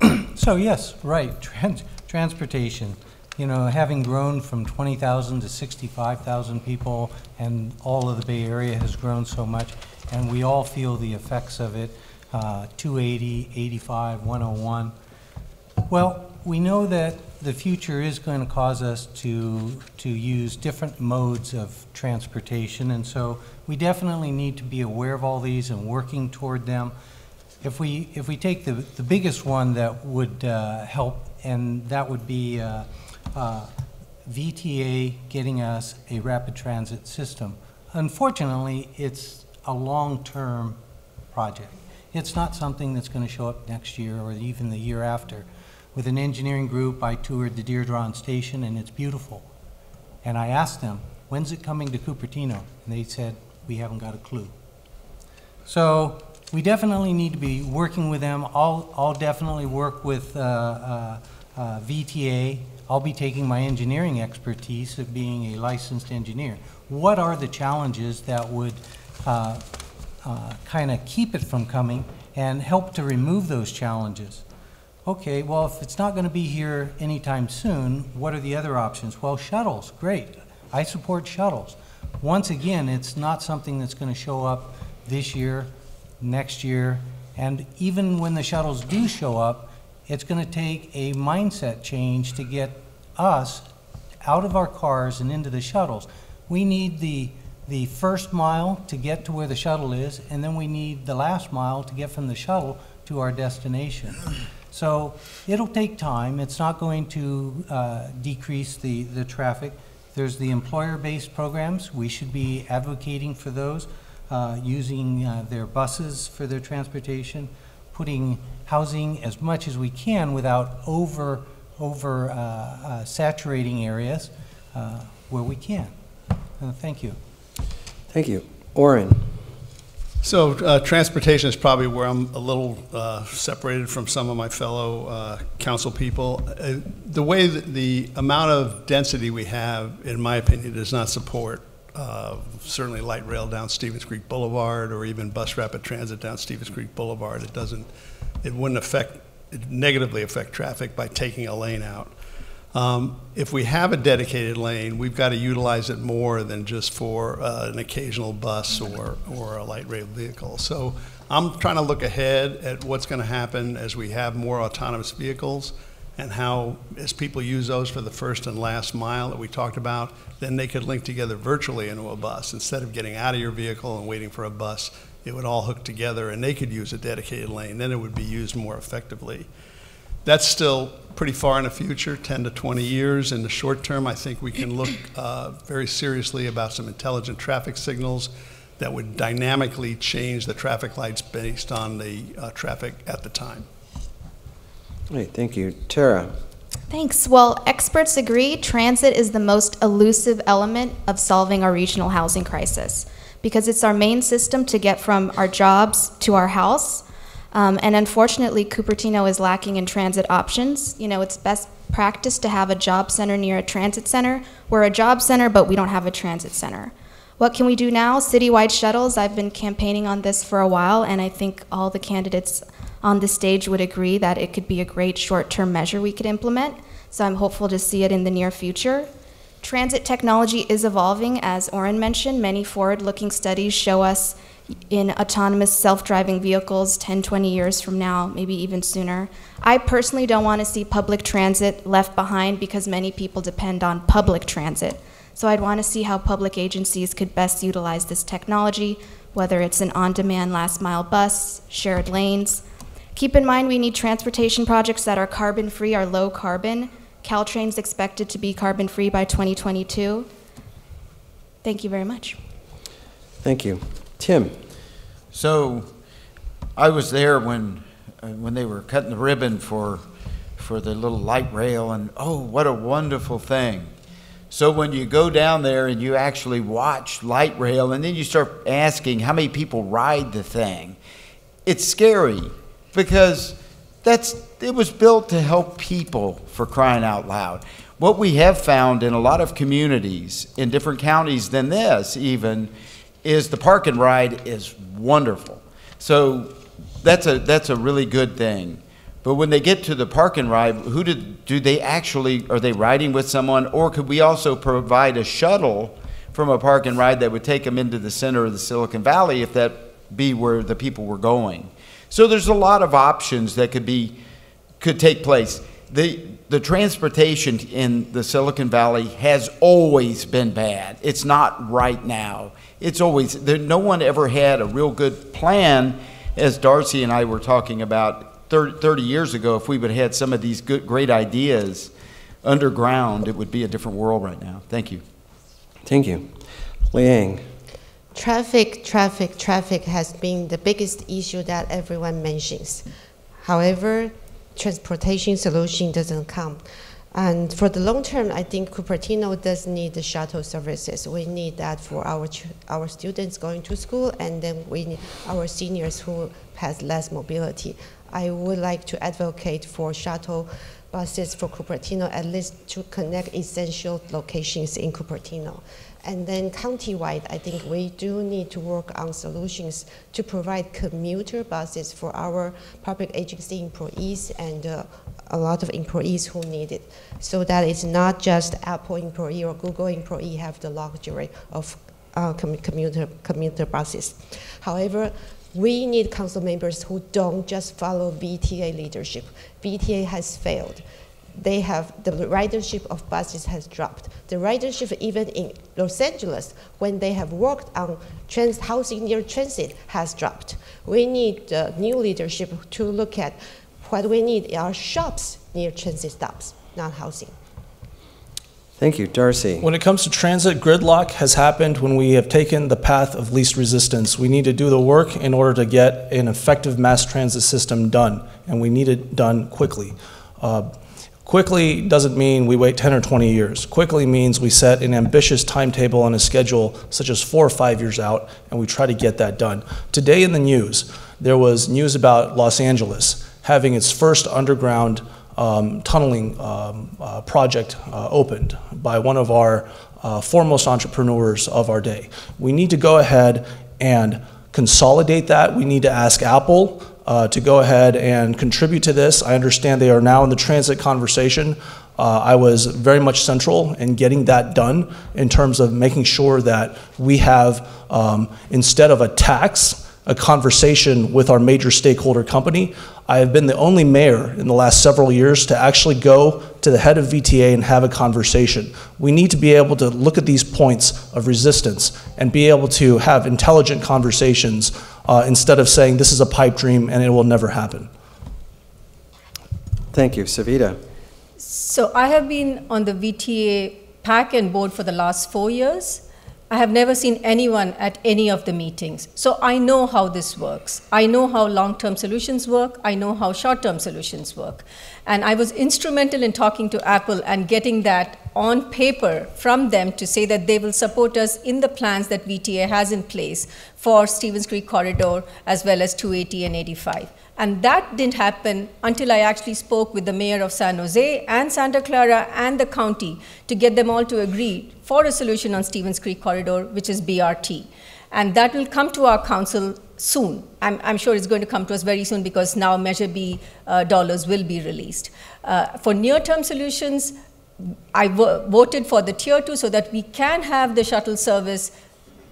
So yes, right, trans- transportation. You know, having grown from 20,000 to 65,000 people, and all of the Bay Area has grown so much, and we all feel the effects of it, uh, 280, 85, 101. Well, we know that the future is going to cause us to, to use different modes of transportation, and so we definitely need to be aware of all these and working toward them. If we, if we take the, the biggest one that would uh, help, and that would be uh, uh, VTA getting us a rapid transit system. Unfortunately, it's a long-term project. It's not something that's going to show up next year or even the year after. With an engineering group, I toured the Diridon station, and it's beautiful. And I asked them, when's it coming to Cupertino? And they said, we haven't got a clue. So we definitely need to be working with them. I'll, I'll definitely work with uh, uh, uh, VTA. I'll be taking my engineering expertise of being a licensed engineer. What are the challenges that would uh, uh, kind of keep it from coming and help to remove those challenges? Okay, well, if it's not going to be here anytime soon, what are the other options? Well, shuttles, great. I support shuttles. Once again, it's not something that's going to show up this year, next year, and even when the shuttles do show up, it's going to take a mindset change to get us out of our cars and into the shuttles. We need the, the first mile to get to where the shuttle is, and then we need the last mile to get from the shuttle to our destination. So it'll take time. It's not going to uh, decrease the, the traffic. There's the employer-based programs. We should be advocating for those, uh, using uh, their buses for their transportation, putting housing as much as we can without over, over uh, uh, saturating areas uh, where we can. Uh, Thank you. Thank you. Orrin. So uh, transportation is probably where I'm a little uh, separated from some of my fellow uh, council people. Uh, The way that the amount of density we have, in my opinion, does not support uh, certainly light rail down Stevens Creek Boulevard or even bus rapid transit down Stevens Creek Boulevard. It doesn't, it wouldn't affect, it negatively affect traffic by taking a lane out. Um, If we have a dedicated lane, we've got to utilize it more than just for uh, an occasional bus or, or a light rail vehicle. So I'm trying to look ahead at what's going to happen as we have more autonomous vehicles and how, as people use those for the first and last mile that we talked about, then they could link together virtually into a bus. Instead of getting out of your vehicle and waiting for a bus, it would all hook together and they could use a dedicated lane. Then it would be used more effectively. That's still pretty far in the future, 10 to 20 years. In the short term, I think we can look uh, very seriously about some intelligent traffic signals that would dynamically change the traffic lights based on the uh, traffic at the time. Great, thank you. Tara. Thanks. Well, experts agree transit is the most elusive element of solving our regional housing crisis because it's our main system to get from our jobs to our house. Um, and unfortunately, Cupertino is lacking in transit options. You know, it's best practice to have a job center near a transit center. We're a job center, but we don't have a transit center. What can we do now? Citywide shuttles. I've been campaigning on this for a while, and I think all the candidates on the stage would agree that it could be a great short term measure we could implement. So I'm hopeful to see it in the near future. Transit technology is evolving, as Orrin mentioned. Many forward looking studies show us in autonomous self driving vehicles 10, 20 years from now, maybe even sooner. I personally don't want to see public transit left behind because many people depend on public transit. So I'd want to see how public agencies could best utilize this technology, whether it's an on demand last mile bus, shared lanes. Keep in mind we need transportation projects that are carbon free or low carbon. Caltrain's expected to be carbon free by 2022. Thank you very much. Thank you. Tim. So I was there when, uh, when they were cutting the ribbon for, for the little light rail, and oh, what a wonderful thing. So when you go down there and you actually watch light rail and then you start asking how many people ride the thing, it's scary because that's it was built to help people for crying out loud. What we have found in a lot of communities in different counties than this even is the park and ride is wonderful. So that's a that's a really good thing. But when they get to the park and ride, who did, do they actually, are they riding with someone? Or could we also provide a shuttle from a park and ride that would take them into the center of the Silicon Valley if that be where the people were going? So there's a lot of options that could be, could take place. The, the transportation in the Silicon Valley has always been bad. It's not right now. It's always, there, no one ever had a real good plan, as Darcy and I were talking about 30, 30 years ago, if we would have had some of these good, great ideas underground, it would be a different world right now. Thank you. Thank you. Liang. Traffic, traffic, traffic has been the biggest issue that everyone mentions. However, transportation solution doesn't come. And for the long term, I think Cupertino does need the shuttle services. We need that for our, our students going to school, and then we need our seniors who has less mobility. I would like to advocate for shuttle buses for Cupertino, at least to connect essential locations in Cupertino. And then countywide, I think we do need to work on solutions to provide commuter buses for our public agency employees and uh, a lot of employees who need it. So that it's not just Apple employee or Google employee have the luxury of uh, commuter, commuter buses. However, we need council members who don't just follow VTA leadership. VTA has failed. They have, the ridership of buses has dropped. The ridership even in Los Angeles, when they have worked on trans, housing near transit, has dropped. We need uh, new leadership to look at what we need are shops near transit stops, not housing. Thank you. Darcy. When it comes to transit, gridlock has happened when we have taken the path of least resistance. We need to do the work in order to get an effective mass transit system done, and we need it done quickly. Uh, quickly doesn't mean we wait 10 or 20 years. Quickly means we set an ambitious timetable and a schedule, such as four or five years out, and we try to get that done. Today in the news, there was news about Los Angeles having its first underground um, tunneling um, uh, project uh, opened by one of our uh, foremost entrepreneurs of our day. We need to go ahead and consolidate that. We need to ask Apple uh, to go ahead and contribute to this. I understand they are now in the transit conversation. Uh, I was very much central in getting that done in terms of making sure that we have, um, instead of a tax, a conversation with our major stakeholder company. I have been the only mayor in the last several years to actually go to the head of VTA and have a conversation. We need to be able to look at these points of resistance and be able to have intelligent conversations uh, instead of saying this is a pipe dream and it will never happen. Thank you. Savita. So I have been on the VTA PAC and board for the last four years. I have never seen anyone at any of the meetings. So I know how this works. I know how long term solutions work. I know how short term solutions work. And I was instrumental in talking to Apple and getting that on paper from them to say that they will support us in the plans that VTA has in place for Stevens Creek Corridor as well as 280 and 85. And that didn't happen until I actually spoke with the mayor of San Jose and Santa Clara and the county to get them all to agree for a solution on Stevens Creek Corridor, which is BRT. And that will come to our council soon. I'm, I'm sure it's going to come to us very soon because now Measure B uh, dollars will be released. Uh, for near-term solutions, I voted for the tier two so that we can have the shuttle service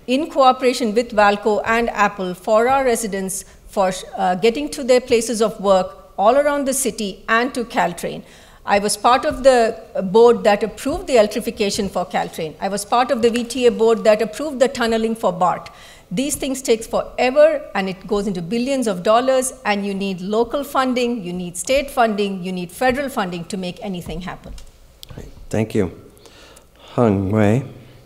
in cooperation with Valco and Apple for our residents for uh, getting to their places of work all around the city and to Caltrain. I was part of the board that approved the electrification for Caltrain. I was part of the VTA board that approved the tunneling for BART. These things take forever and it goes into billions of dollars and you need local funding, you need state funding, you need federal funding to make anything happen. Thank you. Hung Wei.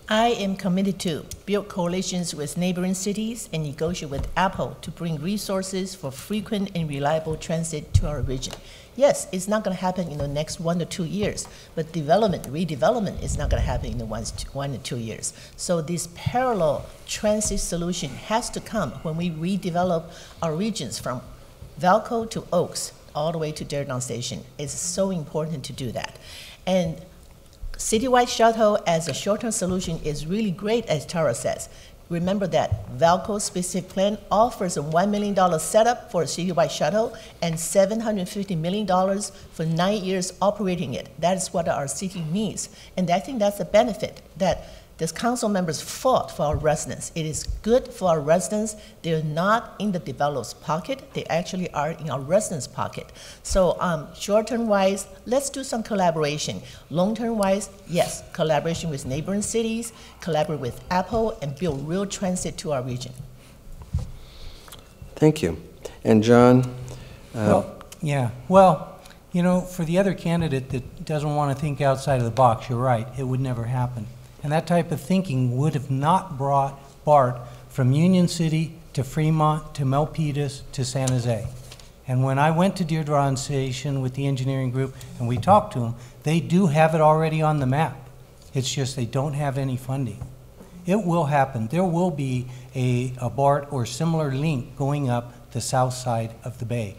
I am committed to build coalitions with neighboring cities and negotiate with Apple to bring resources for frequent and reliable transit to our region. Yes, it's not going to happen in the next one to two years, but development, redevelopment is not going to happen in the one, to two years. So this parallel transit solution has to come when we redevelop our regions from Valco to Oaks, all the way to Diridon Station. It's so important to do that. And citywide shuttle as a short-term solution is really great, as Tara says. Remember that Valco specific plan offers a $1 million setup for a citywide shuttle and $750 million for nine years operating it. That is what our city needs. And I think that's a benefit that the council members fought for our residents. It is good for our residents. They're not in the developer's pocket. They actually are in our residents' pocket. So um, short-term wise, let's do some collaboration. Long-term wise, yes, collaboration with neighboring cities, collaborate with Apple, and build real transit to our region. Thank you. And Jon? Uh, Well, yeah, well, you know, for the other candidate that doesn't want to think outside of the box, you're right, it would never happen. And that type of thinking would have not brought BART from Union City to Fremont to Milpitas to San Jose. And when I went to Diridon Station with the engineering group and we talked to them, they do have it already on the map. It's just they don't have any funding. It will happen. There will be a, a BART or similar link going up the south side of the bay.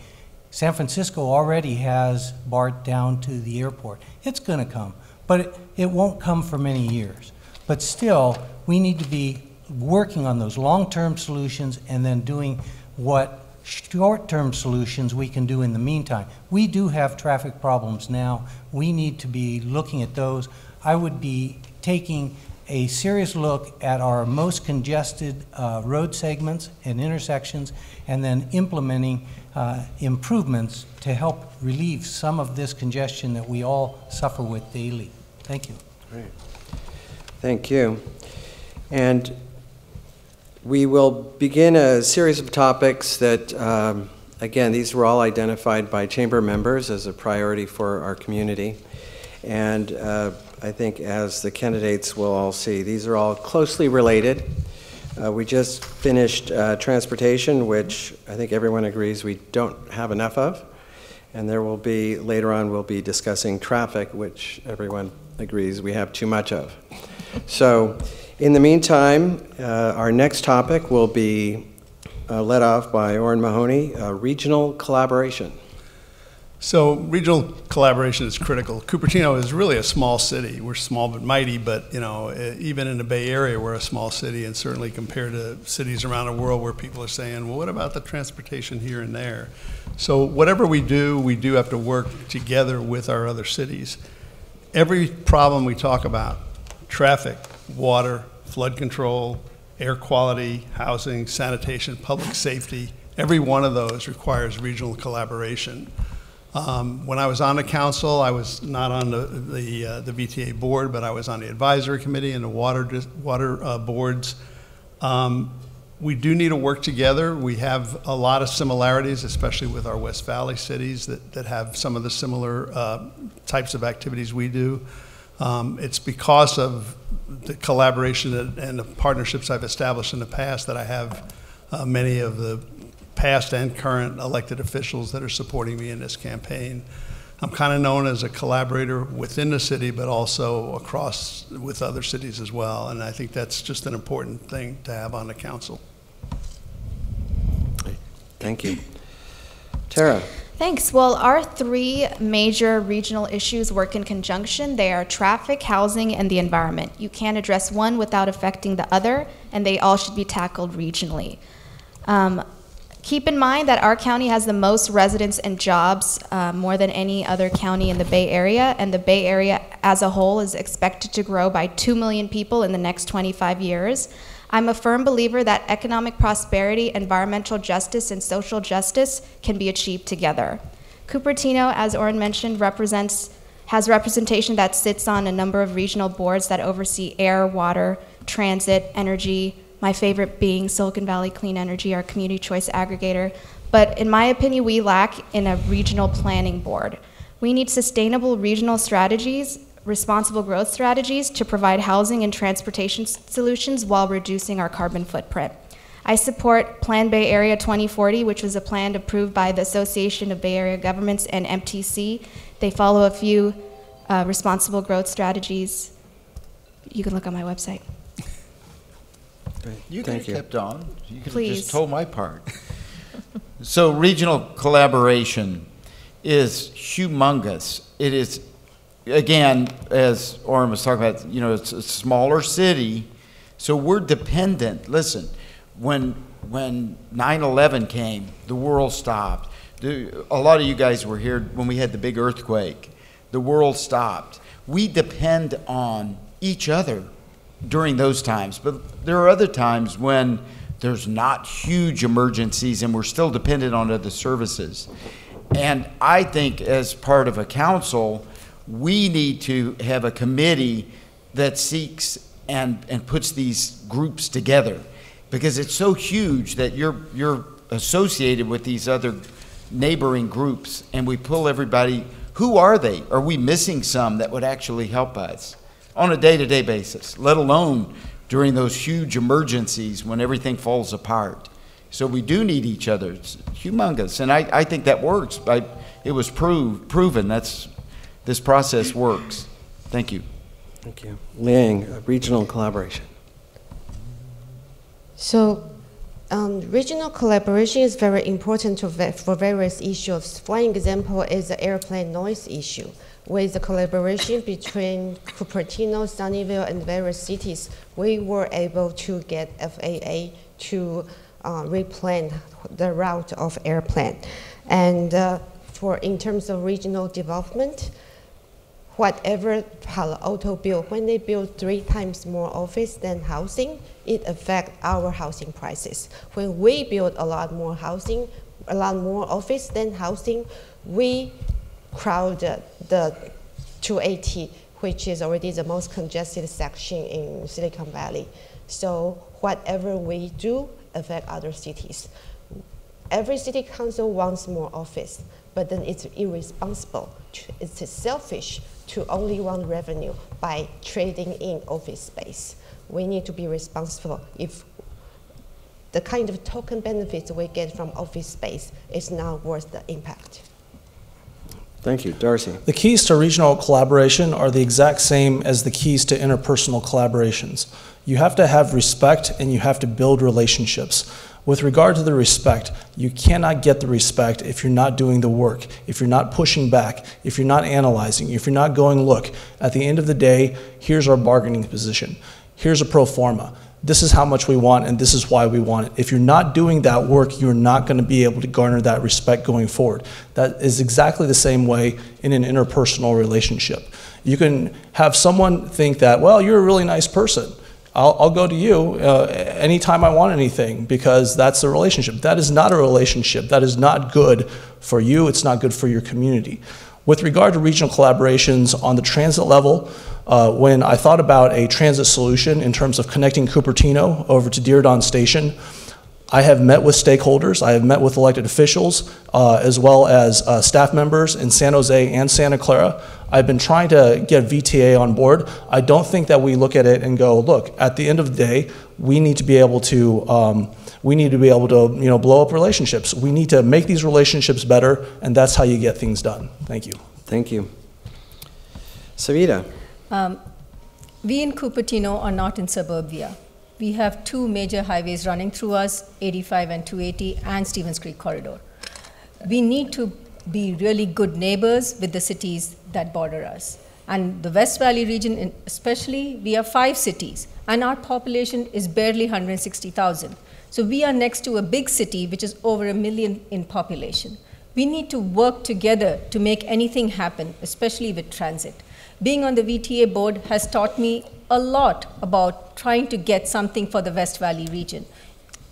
San Francisco already has BART down to the airport. It's going to come, but it, it won't come for many years. But still, we need to be working on those long-term solutions and then doing what short-term solutions we can do in the meantime. We do have traffic problems now. We need to be looking at those. I would be taking a serious look at our most congested uh, road segments and intersections and then implementing uh, improvements to help relieve some of this congestion that we all suffer with daily. Thank you. Great. Thank you. And we will begin a series of topics that, um, again, these were all identified by chamber members as a priority for our community. And uh, I think as the candidates will all see, these are all closely related. Uh, we just finished uh, transportation, which I think everyone agrees we don't have enough of. And there will be, later on, we'll be discussing traffic, which everyone agrees we have too much of. So, in the meantime, uh, our next topic will be uh, led off by Orrin Mahoney, uh, regional collaboration. So regional collaboration is critical. Cupertino is really a small city. We're small but mighty, but you know, even in the Bay Area, we're a small city, and certainly compared to cities around the world where people are saying, "Well, what about the transportation here and there?" So whatever we do, we do have to work together with our other cities. Every problem we talk about, traffic, water, flood control, air quality, housing, sanitation, public safety, every one of those requires regional collaboration. Um, when I was on the council, I was not on the the, uh, the VTA board, but I was on the advisory committee and the water water uh, boards. Um, we do need to work together. We have a lot of similarities, especially with our West Valley cities that, that have some of the similar uh, types of activities we do. Um, it's because of the collaboration and the partnerships I've established in the past that I have uh, many of the past and current elected officials that are supporting me in this campaign. I'm kind of known as a collaborator within the city, but also across with other cities as well. And I think that's just an important thing to have on the council. Thank you. Tara. Thanks. Well, our three major regional issues work in conjunction. They are traffic, housing, and the environment. You can't address one without affecting the other, and they all should be tackled regionally. Um, keep in mind that our county has the most residents and jobs, uh, more than any other county in the Bay Area, and the Bay Area as a whole is expected to grow by 2 million people in the next 25 years. I'm a firm believer that economic prosperity, environmental justice, and social justice can be achieved together. Cupertino, as Orrin mentioned, represents has representation that sits on a number of regional boards that oversee air, water, transit, energy, my favorite being Silicon Valley Clean Energy, our community choice aggregator. But in my opinion, we lack in a regional planning board. We need sustainable regional strategies responsible growth strategies to provide housing and transportation solutions while reducing our carbon footprint. I support Plan Bay Area 2040, which was a plan approved by the Association of Bay Area Governments and MTC. They follow a few uh, responsible growth strategies. You can look on my website. Great. You could Thank have kept on. You could have Please. just told my part. so regional collaboration is humongous. It is, again, as Orrin was talking about, you know, it's a smaller city, so we're dependent. Listen, when when 9/11 came, the world stopped. The, a lot of you guys were here when we had the big earthquake. The world stopped. We depend on each other during those times. But there are other times when there's not huge emergencies and we're still dependent on other services. And I think as part of a council, we need to have a committee that seeks and, and puts these groups together because it's so huge that you're, you're associated with these other neighboring groups and we pull everybody. Who are they? Are we missing some that would actually help us? On a day to day basis, let alone during those huge emergencies when everything falls apart. So we do need each other. It's humongous. And I, I think that works. I, it was proved, proven that's, this process works. Thank you. Thank you. Liang, uh, regional collaboration. So, um, regional collaboration is very important to va- for various issues. One example is the airplane noise issue. With the collaboration between Cupertino, Sunnyvale, and various cities, we were able to get FAA to uh, replan the route of airplane. And uh, for in terms of regional development, whatever Palo Alto built, when they build three times more office than housing, it affects our housing prices. When we build a lot more housing, a lot more office than housing, we crowd the- the 280, which is already the most congested section in Silicon Valley. So whatever we do affect other cities. Every city council wants more office, but then it's irresponsible, it's selfish to only want revenue by trading in office space. We need to be responsible if the kind of token benefits we get from office space is not worth the impact. Thank you. Darcy. The keys to regional collaboration are the exact same as the keys to interpersonal collaborations. You have to have respect and you have to build relationships. With regard to the respect, you cannot get the respect if you're not doing the work, if you're not pushing back, if you're not analyzing, if you're not going, look, at the end of the day, here's our bargaining position. Here's a pro forma. This is how much we want, and this is why we want it. If you're not doing that work, you're not going to be able to garner that respect going forward. That is exactly the same way in an interpersonal relationship. You can have someone think that, well, you're a really nice person. I'll, I'll go to you uh, anytime I want anything because that's a relationship. That is not a relationship. That is not good for you. It's not good for your community. With regard to regional collaborations on the transit level, uh, when I thought about a transit solution in terms of connecting Cupertino over to Diridon Station, I have met with stakeholders, I have met with elected officials, uh, as well as uh, staff members in San Jose and Santa Clara. I've been trying to get VTA on board. I don't think that we look at it and go, look, at the end of the day, we need to be able to, um, we need to be able to, you know, blow up relationships. We need to make these relationships better, and that's how you get things done. Thank you. Thank you. Savita. Um, we in Cupertino are not in suburbia. We have two major highways running through us, 85 and 280, and Stevens Creek Corridor. We need to be really good neighbors with the cities that border us. And the West Valley region, especially, we have five cities, and our population is barely 160,000. So we are next to a big city which is over a million in population. We need to work together to make anything happen, especially with transit. Being on the VTA board has taught me a lot about trying to get something for the West Valley region.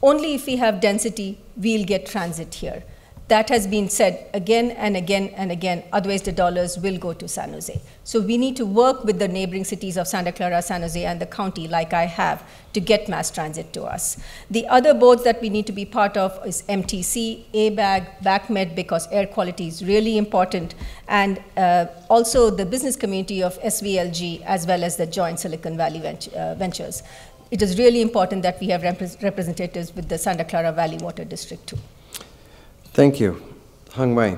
Only if we have density, we'll get transit here. That has been said again and again and again, otherwise the dollars will go to San Jose. So we need to work with the neighboring cities of Santa Clara, San Jose, and the county, like I have, to get mass transit to us. The other boards that we need to be part of is MTC, ABAG, BAAQMD, because air quality is really important, and uh, also the business community of SVLG, as well as the Joint Silicon Valley Vent- uh, Ventures. It is really important that we have repres- representatives with the Santa Clara Valley Water District too. Thank you. Hung Wei.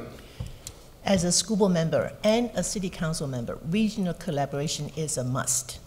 As a school board member and a city council member, regional collaboration is a must.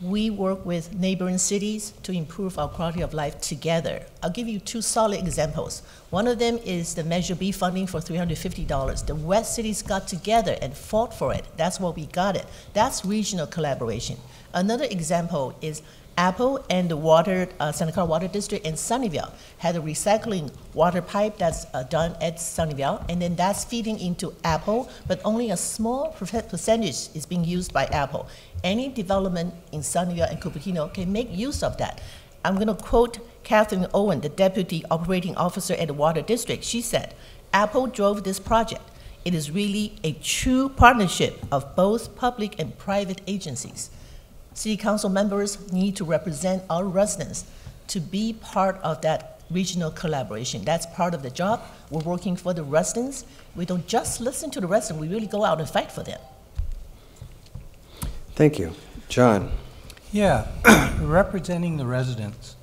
We work with neighboring cities to improve our quality of life together. I'll give you two solid examples. One of them is the Measure B funding for $350. The West cities got together and fought for it. That's what we got it. That's regional collaboration. Another example is Apple and the water, uh, Santa Clara Water District in Sunnyvale had a recycling water pipe that's uh, done at Sunnyvale, and then that's feeding into Apple, but only a small percentage is being used by Apple. Any development in Sunnyvale and Cupertino can make use of that. I'm going to quote Catherine Owen, the Deputy Operating Officer at the Water District. She said, Apple drove this project. It is really a true partnership of both public and private agencies. City council members need to represent our residents to be part of that regional collaboration. That's part of the job. We're working for the residents. We don't just listen to the residents, we really go out and fight for them. Thank you. Jon. Yeah, representing the residents.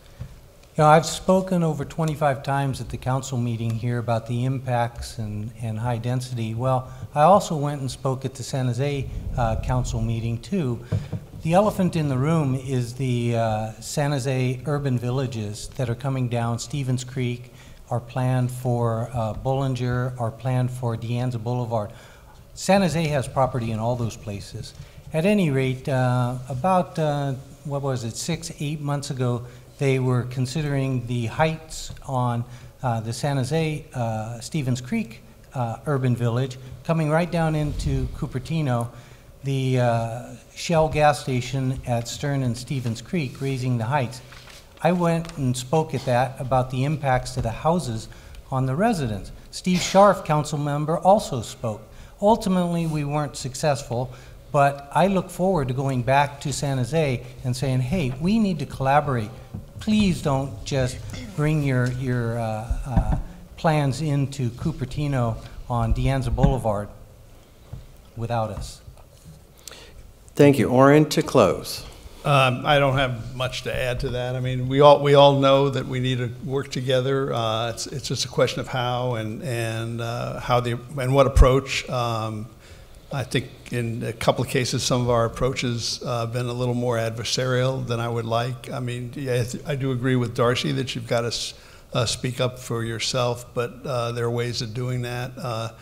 You know, I've spoken over 25 times at the council meeting here about the impacts and, and high density. Well, I also went and spoke at the San Jose uh, council meeting too. The elephant in the room is the uh, San Jose urban villages that are coming down Stevens Creek, are planned for uh, Bollinger, are planned for De Anza Boulevard. San Jose has property in all those places. At any rate, uh, about, uh, what was it, six, eight months ago, they were considering the heights on uh, the San Jose uh, Stevens Creek uh, urban village, coming right down into Cupertino, the uh, Shell gas station at Stern and Stevens Creek, raising the heights. I went and spoke at that about the impacts to the houses on the residents. Steve Scharf, council member, also spoke. Ultimately, we weren't successful, but I look forward to going back to San Jose and saying, hey, we need to collaborate. Please don't just bring your, your uh, uh, plans into Cupertino on De Anza Boulevard without us. Thank you. Orrin, to close. Um, I don't have much to add to that. I mean, we all, we all know that we need to work together. Uh, It's, it's just a question of how and, and uh, how the, and what approach. Um, I think in a couple of cases, some of our approaches uh, been a little more adversarial than I would like. I mean, yeah, I do agree with Darcy that you've got to uh, speak up for yourself, but uh, there are ways of doing that uh,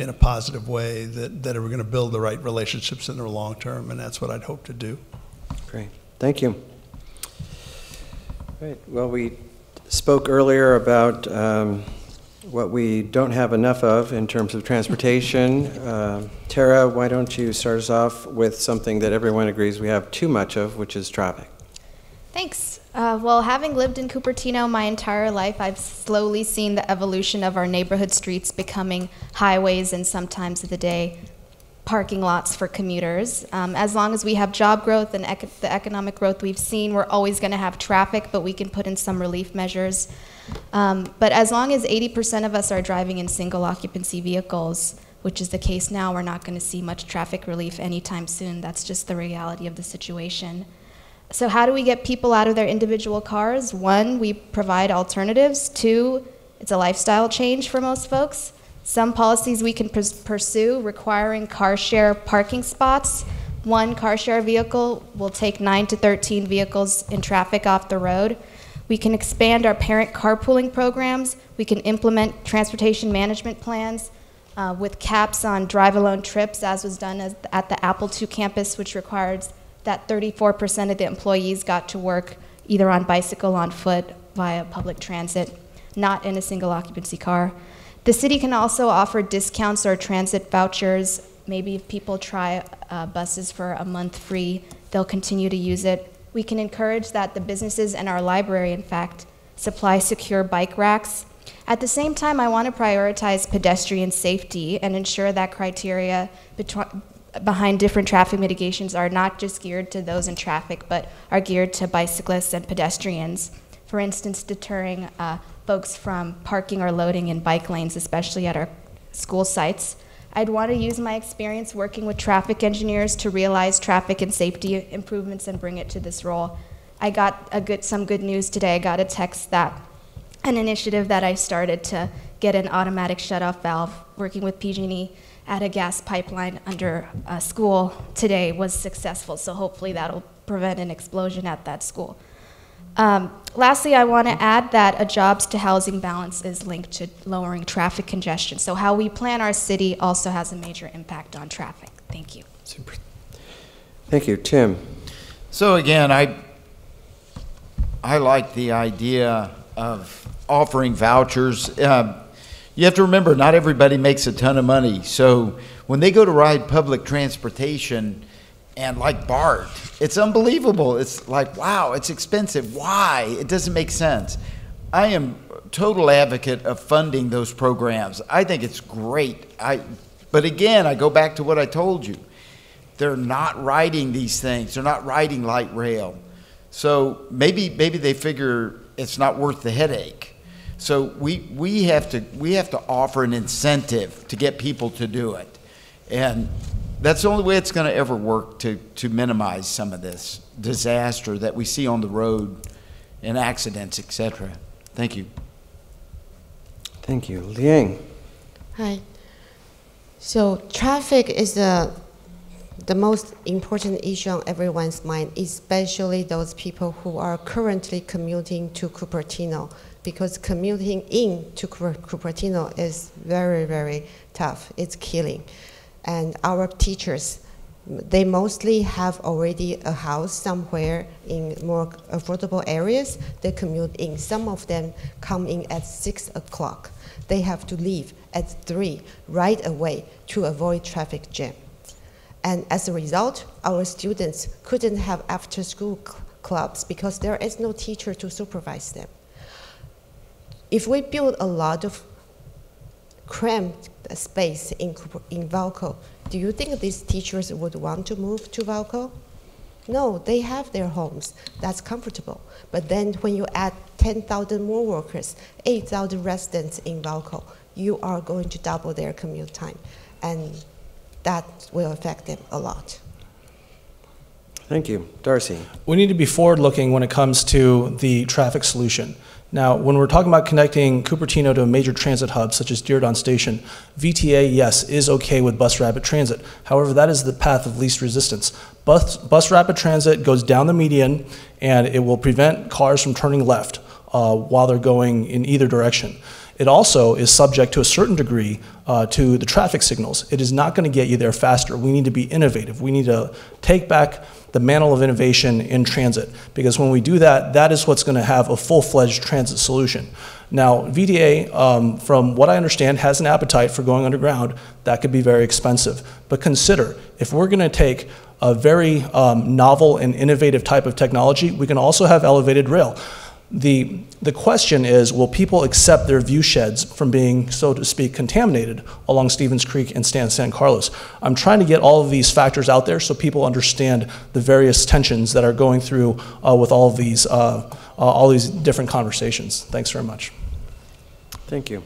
in a positive way that, that are going to build the right relationships in the long term, and that's what I'd hope to do. Great. Thank you. Great. Well, we spoke earlier about um, what we don't have enough of in terms of transportation. Uh, Tara, why don't you start us off with something that everyone agrees we have too much of, which is traffic? Thanks. Uh, well, having lived in Cupertino my entire life, I've slowly seen the evolution of our neighborhood streets becoming highways and sometimes of the day parking lots for commuters. Um, as long as we have job growth and the economic growth we've seen, we're always going to have traffic, but we can put in some relief measures. Um, but as long as 80% of us are driving in single occupancy vehicles, which is the case now, we're not going to see much traffic relief anytime soon. That's just the reality of the situation. So, how do we get people out of their individual cars? One, we provide alternatives. Two, it's a lifestyle change for most folks. Some policies we can pursue requiring car share parking spots. One car share vehicle will take 9 to 13 vehicles in traffic off the road. We can expand our parent carpooling programs. We can implement transportation management plans uh, with caps on drive alone trips, as was done as, at the Apple II campus, which requires that 34% of the employees got to work either on bicycle, on foot, via public transit, not in a single occupancy car. The city can also offer discounts or transit vouchers. Maybe if people try uh, buses for a month free, they'll continue to use it. We can encourage that the businesses and our library, in fact, supply secure bike racks. At the same time, I want to prioritize pedestrian safety and ensure that criteria behind different traffic mitigations are not just geared to those in traffic, but are geared to bicyclists and pedestrians. For instance, deterring uh, folks from parking or loading in bike lanes, especially at our school sites. I'd want to use my experience working with traffic engineers to realize traffic and safety improvements and bring it to this role. I got a good, some good news today. I got a text that an initiative that I started to get an automatic shut-off valve working with PG&E at a gas pipeline under a school today was successful. So hopefully that'll prevent an explosion at that school. Um, lastly, I want to add that a jobs to housing balance is linked to lowering traffic congestion. So how we plan our city also has a major impact on traffic. Thank you. Super. Thank you. Tim? So again, I, I like the idea of offering vouchers. Um, you have to remember, not everybody makes a ton of money. So when they go to ride public transportation, and like BART, it's unbelievable. It's like, wow, it's expensive. Why? It doesn't make sense. I am total advocate of funding those programs. I think it's great. I, but again, I go back to what I told you. They're not riding these things. They're not riding light rail. So maybe maybe they figure it's not worth the headache. So we we have to we have to offer an incentive to get people to do it. And that's the only way it's going to ever work to, to minimize some of this disaster that we see on the road and accidents, etc. Thank you. Thank you. Liang. Hi. So traffic is the, the most important issue on everyone's mind, especially those people who are currently commuting to Cupertino, because commuting in to Cupertino is very, very tough. It's killing and our teachers, they mostly have already a house somewhere in more affordable areas. They commute in. Some of them come in at six o'clock. They have to leave at three right away to avoid traffic jam. And as a result, our students couldn't have after school cl clubs because there is no teacher to supervise them. If we build a lot of cramped space in, in Vallco, do you think these teachers would want to move to Vallco? No, they have their homes. That's comfortable. But then when you add 10,000 more workers, 8,000 residents in Vallco, you are going to double their commute time. And that will affect them a lot. Thank you. Darcy. We need to be forward looking when it comes to the traffic solution. Now, when we're talking about connecting Cupertino to a major transit hub such as Diridon Station, VTA, yes, is okay with bus rapid transit. However, that is the path of least resistance. Bus, bus rapid transit goes down the median and it will prevent cars from turning left uh, while they're going in either direction. It also is subject to a certain degree uh, to the traffic signals. It is not going to get you there faster. We need to be innovative. We need to take back the mantle of innovation in transit. Because when we do that, that is what's going to have a full-fledged transit solution. Now, VTA, um, from what I understand, has an appetite for going underground. That could be very expensive. But consider, if we're going to take a very um, novel and innovative type of technology, we can also have elevated rail. The, the question is, will people accept their view sheds from being, so to speak, contaminated along Stevens Creek and Stan San Carlos? I'm trying to get all of these factors out there so people understand the various tensions that are going through uh, with all of these, uh, uh, all these different conversations. Thanks very much. Thank you.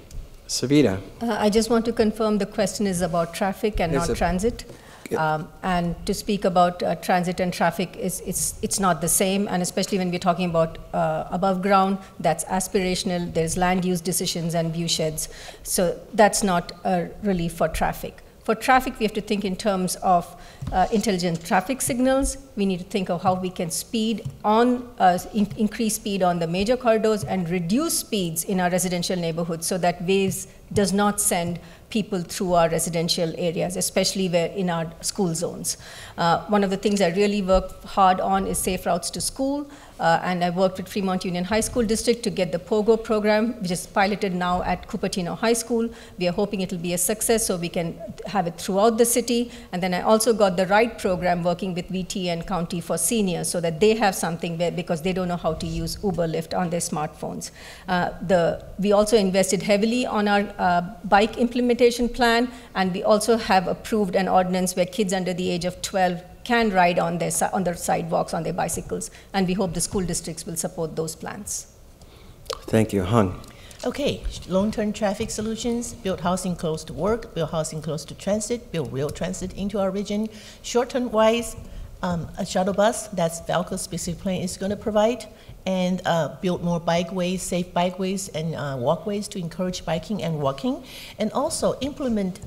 Savita. Uh, I just want to confirm the question is about traffic and It's not a- transit. Um, and to speak about uh, transit and traffic is it's it's not the same, and especially when we're talking about uh, above ground, that's aspirational. There's land use decisions and view sheds, so that's not a relief for traffic. For traffic, we have to think in terms of uh, intelligent traffic signals. We need to think of how we can speed on, uh, in- increase speed on the major corridors and reduce speeds in our residential neighborhoods so that Waze does not send people through our residential areas, especially where in our school zones. Uh, one of the things I really work hard on is safe routes to school. Uh, and I worked with Fremont Union High School District to get the POGO program, which is piloted now at Cupertino High School. We are hoping it will be a success so we can have it throughout the city. And then I also got the RIDE program working with VT and County for seniors so that they have something where, because they don't know how to use Uber Lyft on their smartphones. Uh, the, we also invested heavily on our uh, bike implementation plan, and we also have approved an ordinance where kids under the age of 12 can ride on their, on their sidewalks on their bicycles, and we hope the school districts will support those plans. Thank you. Hung. Okay, long-term traffic solutions, build housing close to work, build housing close to transit, build real transit into our region. Short-term wise, um, a shuttle bus that's Vallco specific plan is going to provide, and uh, build more bikeways, safe bikeways and uh, walkways to encourage biking and walking, and also implement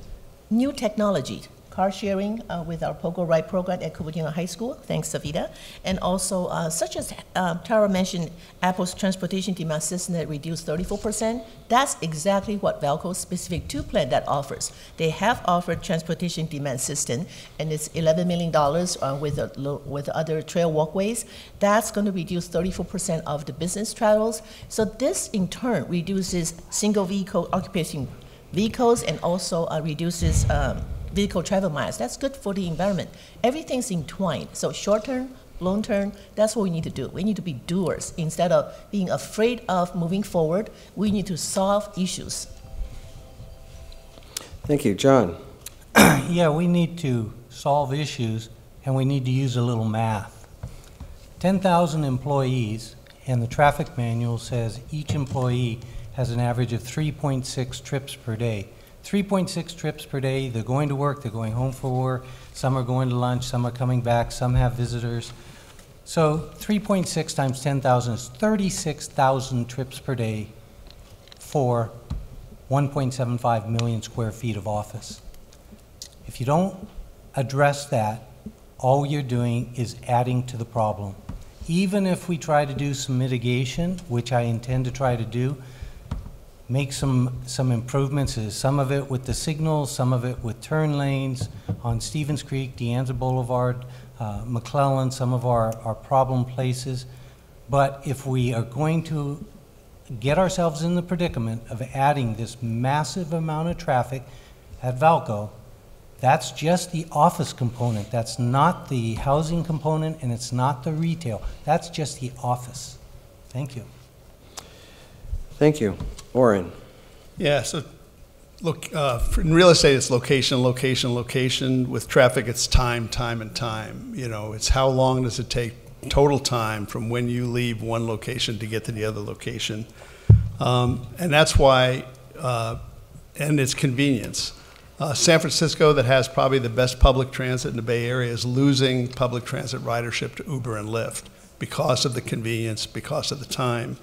new technology, car sharing uh, with our Pogo Ride program at Cupertino High School, thanks Savita, and also uh, such as uh, Tara mentioned, Apple's transportation demand system that reduced 34%. That's exactly what Vallco's specific two plan that offers. They have offered transportation demand system, and it's 11 million dollars uh, with a, with other trail walkways. That's going to reduce 34% of the business travels. So this in turn reduces single vehicle occupation vehicles and also uh, reduces um, vehicle travel miles. That's good for the environment. Everything's entwined. So short term, long term, that's what we need to do. We need to be doers instead of being afraid of moving forward. We need to solve issues. Thank you. Jon. Yeah, we need to solve issues, and we need to use a little math. 10,000 employees, and the traffic manual says each employee has an average of 3.6 trips per day. 3.6 trips per day, they're going to work, they're going home for work, some are going to lunch, some are coming back, some have visitors. So 3.6 times 10,000 is 36,000 trips per day for 1.75 million square feet of office. If you don't address that, all you're doing is adding to the problem. Even if we try to do some mitigation, which I intend to try to do, make some, some improvements, some of it with the signals, some of it with turn lanes on Stevens Creek, De Anza Boulevard, uh, McClellan, some of our, our problem places. But if we are going to get ourselves in the predicament of adding this massive amount of traffic at Vallco, that's just the office component. That's not the housing component, and it's not the retail. That's just the office. Thank you. Thank you. Orrin. Yeah, so look, uh, in real estate, it's location, location, location. With traffic, it's time, time, and time. You know, it's how long does it take total time from when you leave one location to get to the other location. Um, and that's why, uh, and it's convenience. Uh, San Francisco, that has probably the best public transit in the Bay Area, is losing public transit ridership to Uber and Lyft because of the convenience, because of the time.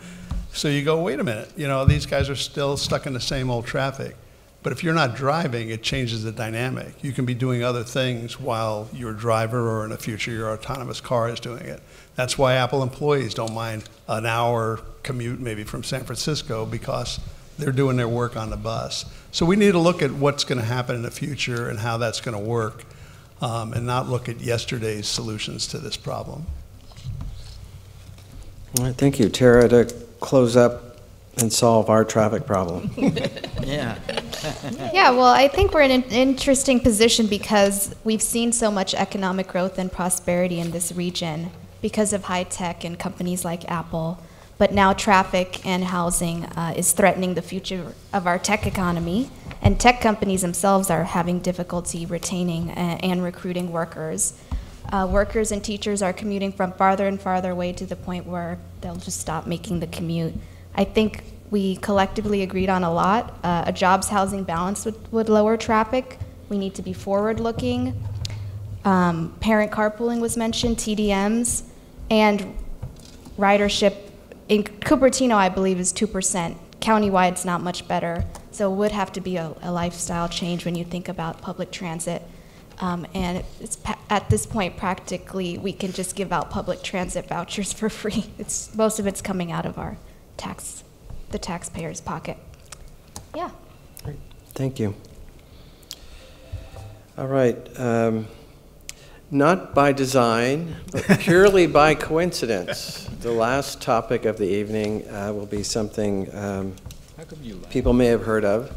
So you go, wait a minute, you know, these guys are still stuck in the same old traffic. But if you're not driving, it changes the dynamic. You can be doing other things while your driver or in the future your autonomous car is doing it. That's why Apple employees don't mind an hour commute maybe from San Francisco because they're doing their work on the bus. So we need to look at what's going to happen in the future and how that's going to work um, and not look at yesterday's solutions to this problem. All right, thank you. Tara, to close up and solve our traffic problem. Yeah. Yeah, well, I think we're in an interesting position because we've seen so much economic growth and prosperity in this region because of high tech and companies like Apple. But now traffic and housing uh, is threatening the future of our tech economy, and tech companies themselves are having difficulty retaining uh, and recruiting workers. Uh, workers and teachers are commuting from farther and farther away to the point where they'll just stop making the commute. I think we collectively agreed on a lot. Uh, a jobs housing balance would, would lower traffic. We need to be forward looking. Um, parent carpooling was mentioned, TDMs, and ridership in Cupertino, I believe, is 2%. Countywide, it's not much better. So it would have to be a, a lifestyle change when you think about public transit. Um, and it's pa- at this point, practically, we can just give out public transit vouchers for free. It's most of it's coming out of our tax, the taxpayer's pocket. Yeah. Thank you. All right. um, Not by design, but purely by coincidence. The last topic of the evening uh, will be something um, people may have heard of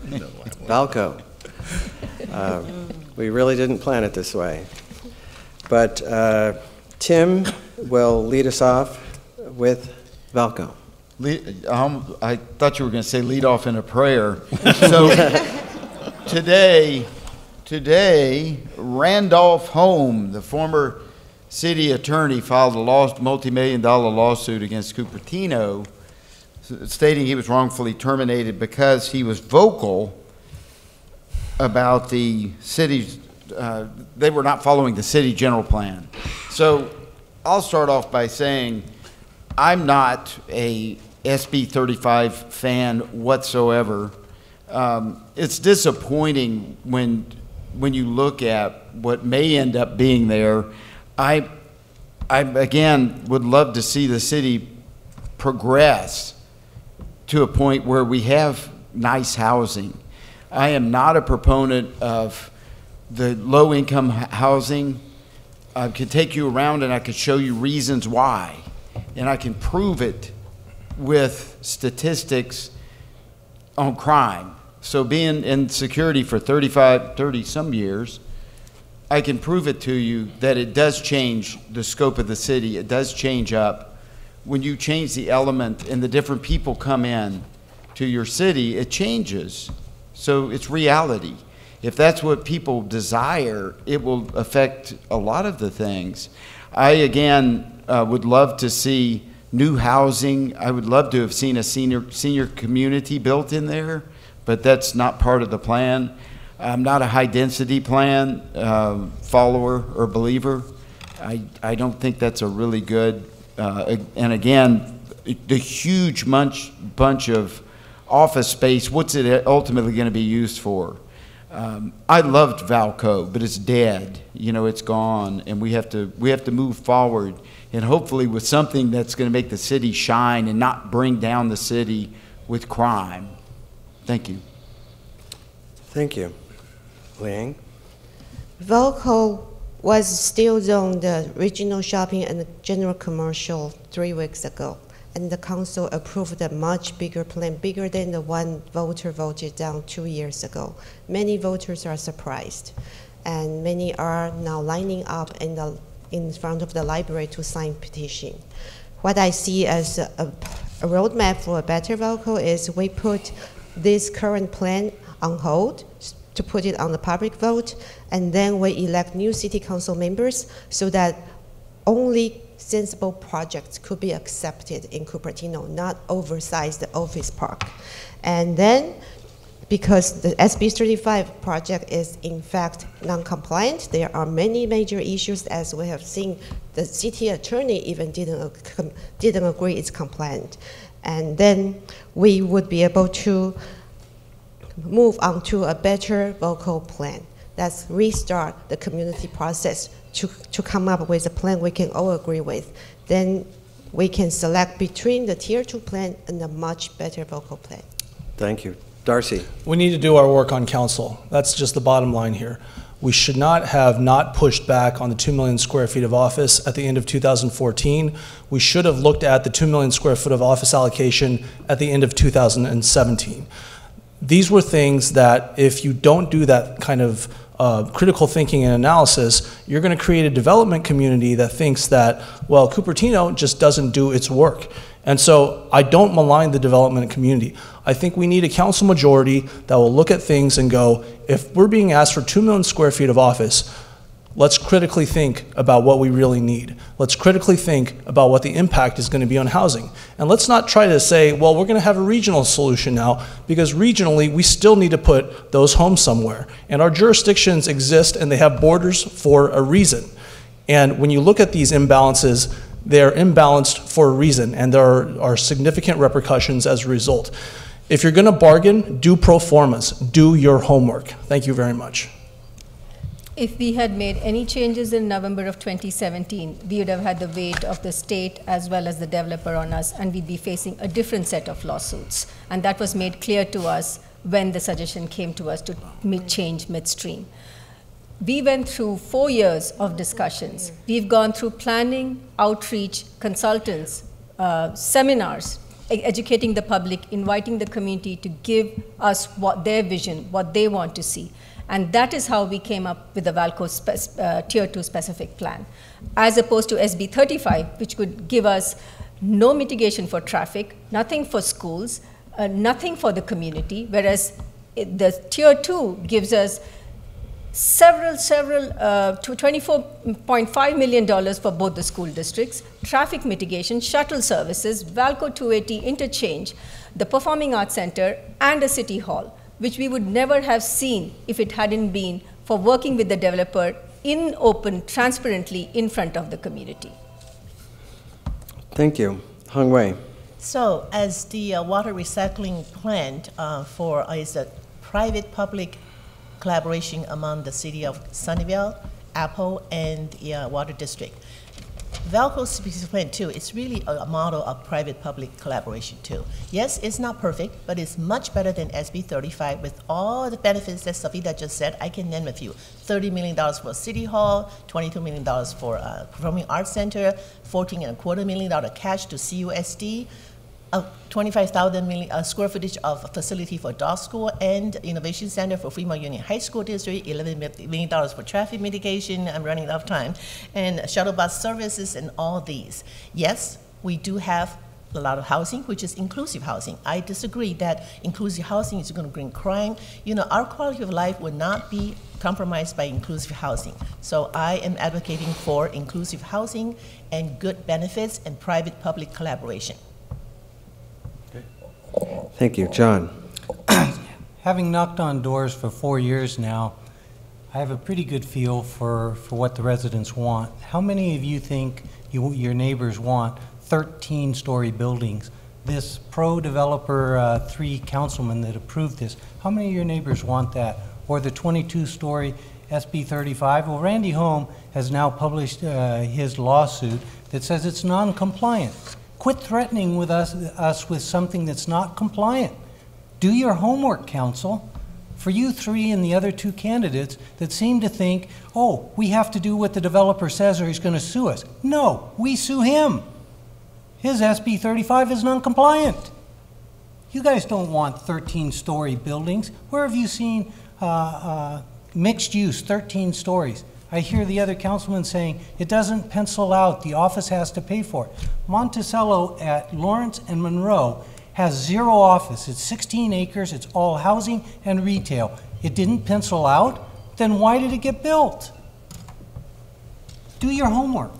Vallco. Uh, we really didn't plan it this way. But uh, Tim will lead us off with Vallco. Lead, um, I thought you were going to say lead off in a prayer. So today, today, Randolph Hom, the former city attorney, filed a lost multi-million dollar lawsuit against Cupertino, stating he was wrongfully terminated because he was vocal about the city's, uh, they were not following the city general plan. So I'll start off by saying, I'm not a SB 35 fan whatsoever. Um, it's disappointing when, when you look at what may end up being there. I, I, again, would love to see the city progress to a point where we have nice housing. I am not a proponent of the low-income housing. I could take you around and I could show you reasons why, and I can prove it with statistics on crime. So being in security for 35, 30-some years, I can prove it to you that it does change the scope of the city. It does change up. When you change the element and the different people come in to your city, it changes. So it's reality. If that's what people desire, it will affect a lot of the things. I, again, uh, would love to see new housing. I would love to have seen a senior, senior community built in there, but that's not part of the plan. I'm not a high-density plan uh, follower or believer. I, I don't think that's a really good, uh, and again, the huge bunch, bunch of office space, what's it ultimately going to be used for? Um, I loved Vallco, but it's dead. You know, it's gone, and we have to we have to move forward, and hopefully with something that's going to make the city shine and not bring down the city with crime. Thank you. Thank you. Liang? Vallco was still zoned the regional shopping and general commercial three weeks ago, and the council approved a much bigger plan, bigger than the one voter voted down two years ago. Many voters are surprised, and many are now lining up in the in front of the library to sign petition. What I see as a, a roadmap for a better Vallco is we put this current plan on hold to put it on the public vote, and then we elect new city council members so that only sensible projects could be accepted in Cupertino, not oversized office park. And then, because the SB 35 project is in fact non-compliant, there are many major issues as we have seen. The city attorney even didn't, didn't agree it's compliant. And then we would be able to move on to a better Vallco plan. Let's restart the community process to, to come up with a plan we can all agree with. Then we can select between the tier two plan and a much better Vallco plan. Thank you. Darcy? We need to do our work on council. That's just the bottom line here. We should not have not pushed back on the 2 million square feet of office at the end of 2014. We should have looked at the 2 million square foot of office allocation at the end of 2017. These were things that if you don't do that kind of uh, critical thinking and analysis, you're going to create a development community that thinks that, well, Cupertino just doesn't do its work. And so I don't malign the development community. I think we need a council majority that will look at things and go, if we're being asked for 2 million square feet of office, let's critically think about what we really need. Let's critically think about what the impact is going to be on housing. And let's not try to say, well, we're going to have a regional solution now, because regionally, we still need to put those homes somewhere. And our jurisdictions exist and they have borders for a reason. And when you look at these imbalances, they're imbalanced for a reason, and there are, are significant repercussions as a result. If you're going to bargain, do pro formas, do your homework. Thank you very much. If we had made any changes in November of 2017, we would have had the weight of the state as well as the developer on us, and we'd be facing a different set of lawsuits. And that was made clear to us when the suggestion came to us to mid- change midstream. we went through four years of discussions. We've gone through planning, outreach, consultants, uh, seminars, educating the public, inviting the community to give us what their vision, what they want to see. And that is how we came up with the Vallco uh, Tier 2 specific plan, as opposed to SB 35, which could give us no mitigation for traffic, nothing for schools, uh, nothing for the community, whereas it- the Tier 2 gives us several, several, uh, $24.5 million for both the school districts, traffic mitigation, shuttle services, Vallco 280 interchange, the Performing Arts Center, and a city hall, which we would never have seen if it hadn't been for working with the developer in open, transparently in front of the community. Thank you. Hung Wei. So, as the uh, water recycling plant uh, for uh, is a private-public collaboration among the city of Sunnyvale, Apple, and the uh, water district. Vallco specific plan too. It's really a, a model of private-public collaboration too. Yes, it's not perfect, but it's much better than SB 35 with all the benefits that Savita just said. I can name a few: 30 million dollars for City Hall, 22 million dollars for uh, Performing Arts Center, 14 and a quarter million dollar cash to CUSD a 25,000 million, uh, square footage of facility for dog school and innovation center for Fremont Union High School District, 11 million dollars for traffic mitigation. I'm running out of time, and shuttle bus services and all these. Yes, we do have a lot of housing, which is inclusive housing. I disagree that inclusive housing is going to bring crime. You know, our quality of life will not be compromised by inclusive housing. So I am advocating for inclusive housing and good benefits and private-public collaboration. Thank you. Jon. Having knocked on doors for four years now, I have a pretty good feel for, for what the residents want. How many of you think you, your neighbors want 13-story buildings? This pro-developer, uh, three councilmen that approved this, how many of your neighbors want that? Or the 22-story SB 35? Well, Randy Hom has now published uh, his lawsuit that says it's non-compliant. Quit threatening with us, us with something that's not compliant. Do your homework, council. For you three and the other two candidates that seem to think, oh, we have to do what the developer says or he's going to sue us. No, we sue him. His SB 35 is non-compliant. You guys don't want 13-story buildings. Where have you seen uh, uh, mixed use, 13 stories? I hear the other councilman saying it doesn't pencil out, the office has to pay for it. Monticello at Lawrence and Monroe has zero office. It's 16 acres, it's all housing and retail. It didn't pencil out, then why did it get built? Do your homework.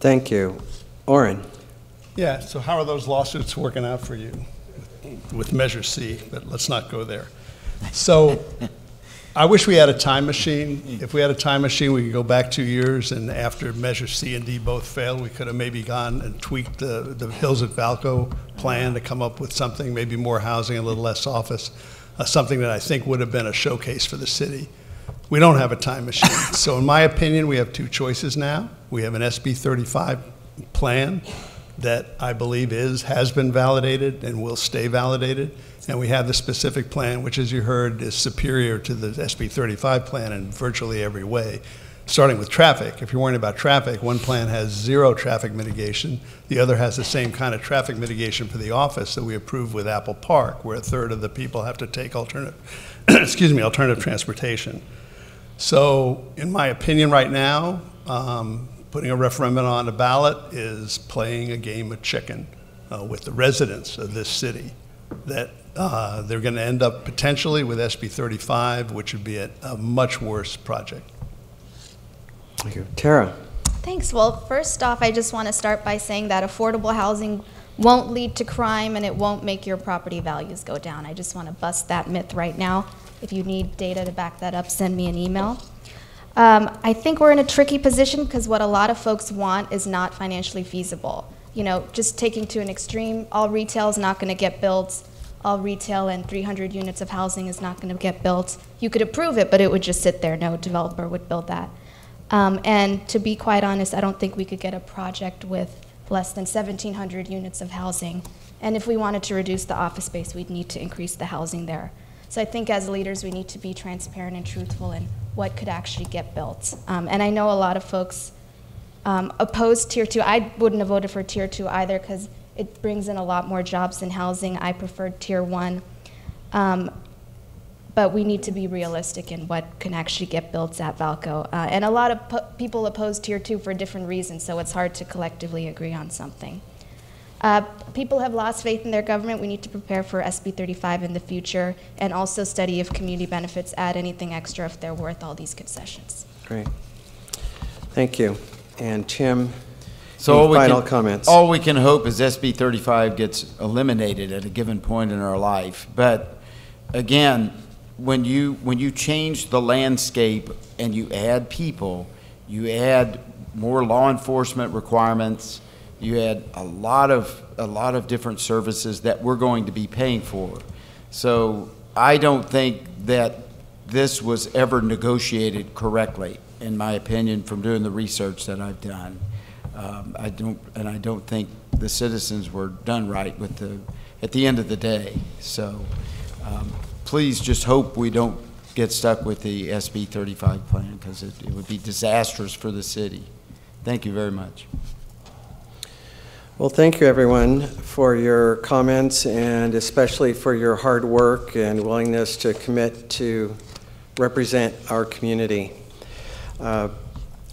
Thank you. Orrin. Yeah, so how are those lawsuits working out for you with Measure C? But let's not go there. So I wish we had a time machine. If we had a time machine, we could go back two years, and after Measure C and D both failed, we could have maybe gone and tweaked the, the Hills at Vallco plan to come up with something, maybe more housing, a little less office, uh, something that I think would have been a showcase for the city. We don't have a time machine. So in my opinion, we have two choices now. We have an SB 35 plan that I believe is, has been validated and will stay validated. And we have the specific plan, which as you heard, is superior to the SB 35 plan in virtually every way. Starting with traffic, if you're worrying about traffic, one plan has zero traffic mitigation. The other has the same kind of traffic mitigation for the office that we approved with Apple Park, where a third of the people have to take alternative, excuse me, alternative transportation. So, in my opinion, right now, um, putting a referendum on the ballot is playing a game of chicken uh, with the residents of this city. That uh, they're going to end up potentially with SB 35, which would be a, a much worse project. Thank you. Tara. Thanks. Well, first off, I just want to start by saying that affordable housing won't lead to crime and it won't make your property values go down. I just want to bust that myth right now. If you need data to back that up, send me an email. Um, I think we're in a tricky position because what a lot of folks want is not financially feasible. You know, just taking to an extreme, all retail is not going to get built. All retail and 300 units of housing is not going to get built. You could approve it, but it would just sit there. No developer would build that. Um, and to be quite honest, I don't think we could get a project with less than 1,700 units of housing. And if we wanted to reduce the office space, we'd need to increase the housing there. So I think as leaders, we need to be transparent and truthful in what could actually get built. Um, and I know a lot of folks um, oppose tier two. I wouldn't have voted for tier two either because it brings in a lot more jobs than housing. I prefer tier one. Um, but we need to be realistic in what can actually get built at Vallco. Uh, and a lot of people oppose tier two for different reasons, so it's hard to collectively agree on something. Uh, people have lost faith in their government. We need to prepare for SB 35 in the future and also study if community benefits add anything extra if they're worth all these concessions. Great. Thank you. And Tim, So all we final can- comments? All we can hope is SB 35 gets eliminated at a given point in our life. But again, when you, when you change the landscape and you add people, you add more law enforcement requirements, you add a lot of, a lot of different services that we're going to be paying for. So I don't think that this was ever negotiated correctly, in my opinion, from doing the research that I've done. Um, I don't, and I don't think the citizens were done right with the, at the end of the day. So, um, please just hope we don't get stuck with the SB 35 plan, because it, it would be disastrous for the city. Thank you very much. Well, thank you, everyone, for your comments and especially for your hard work and willingness to commit to represent our community. Uh,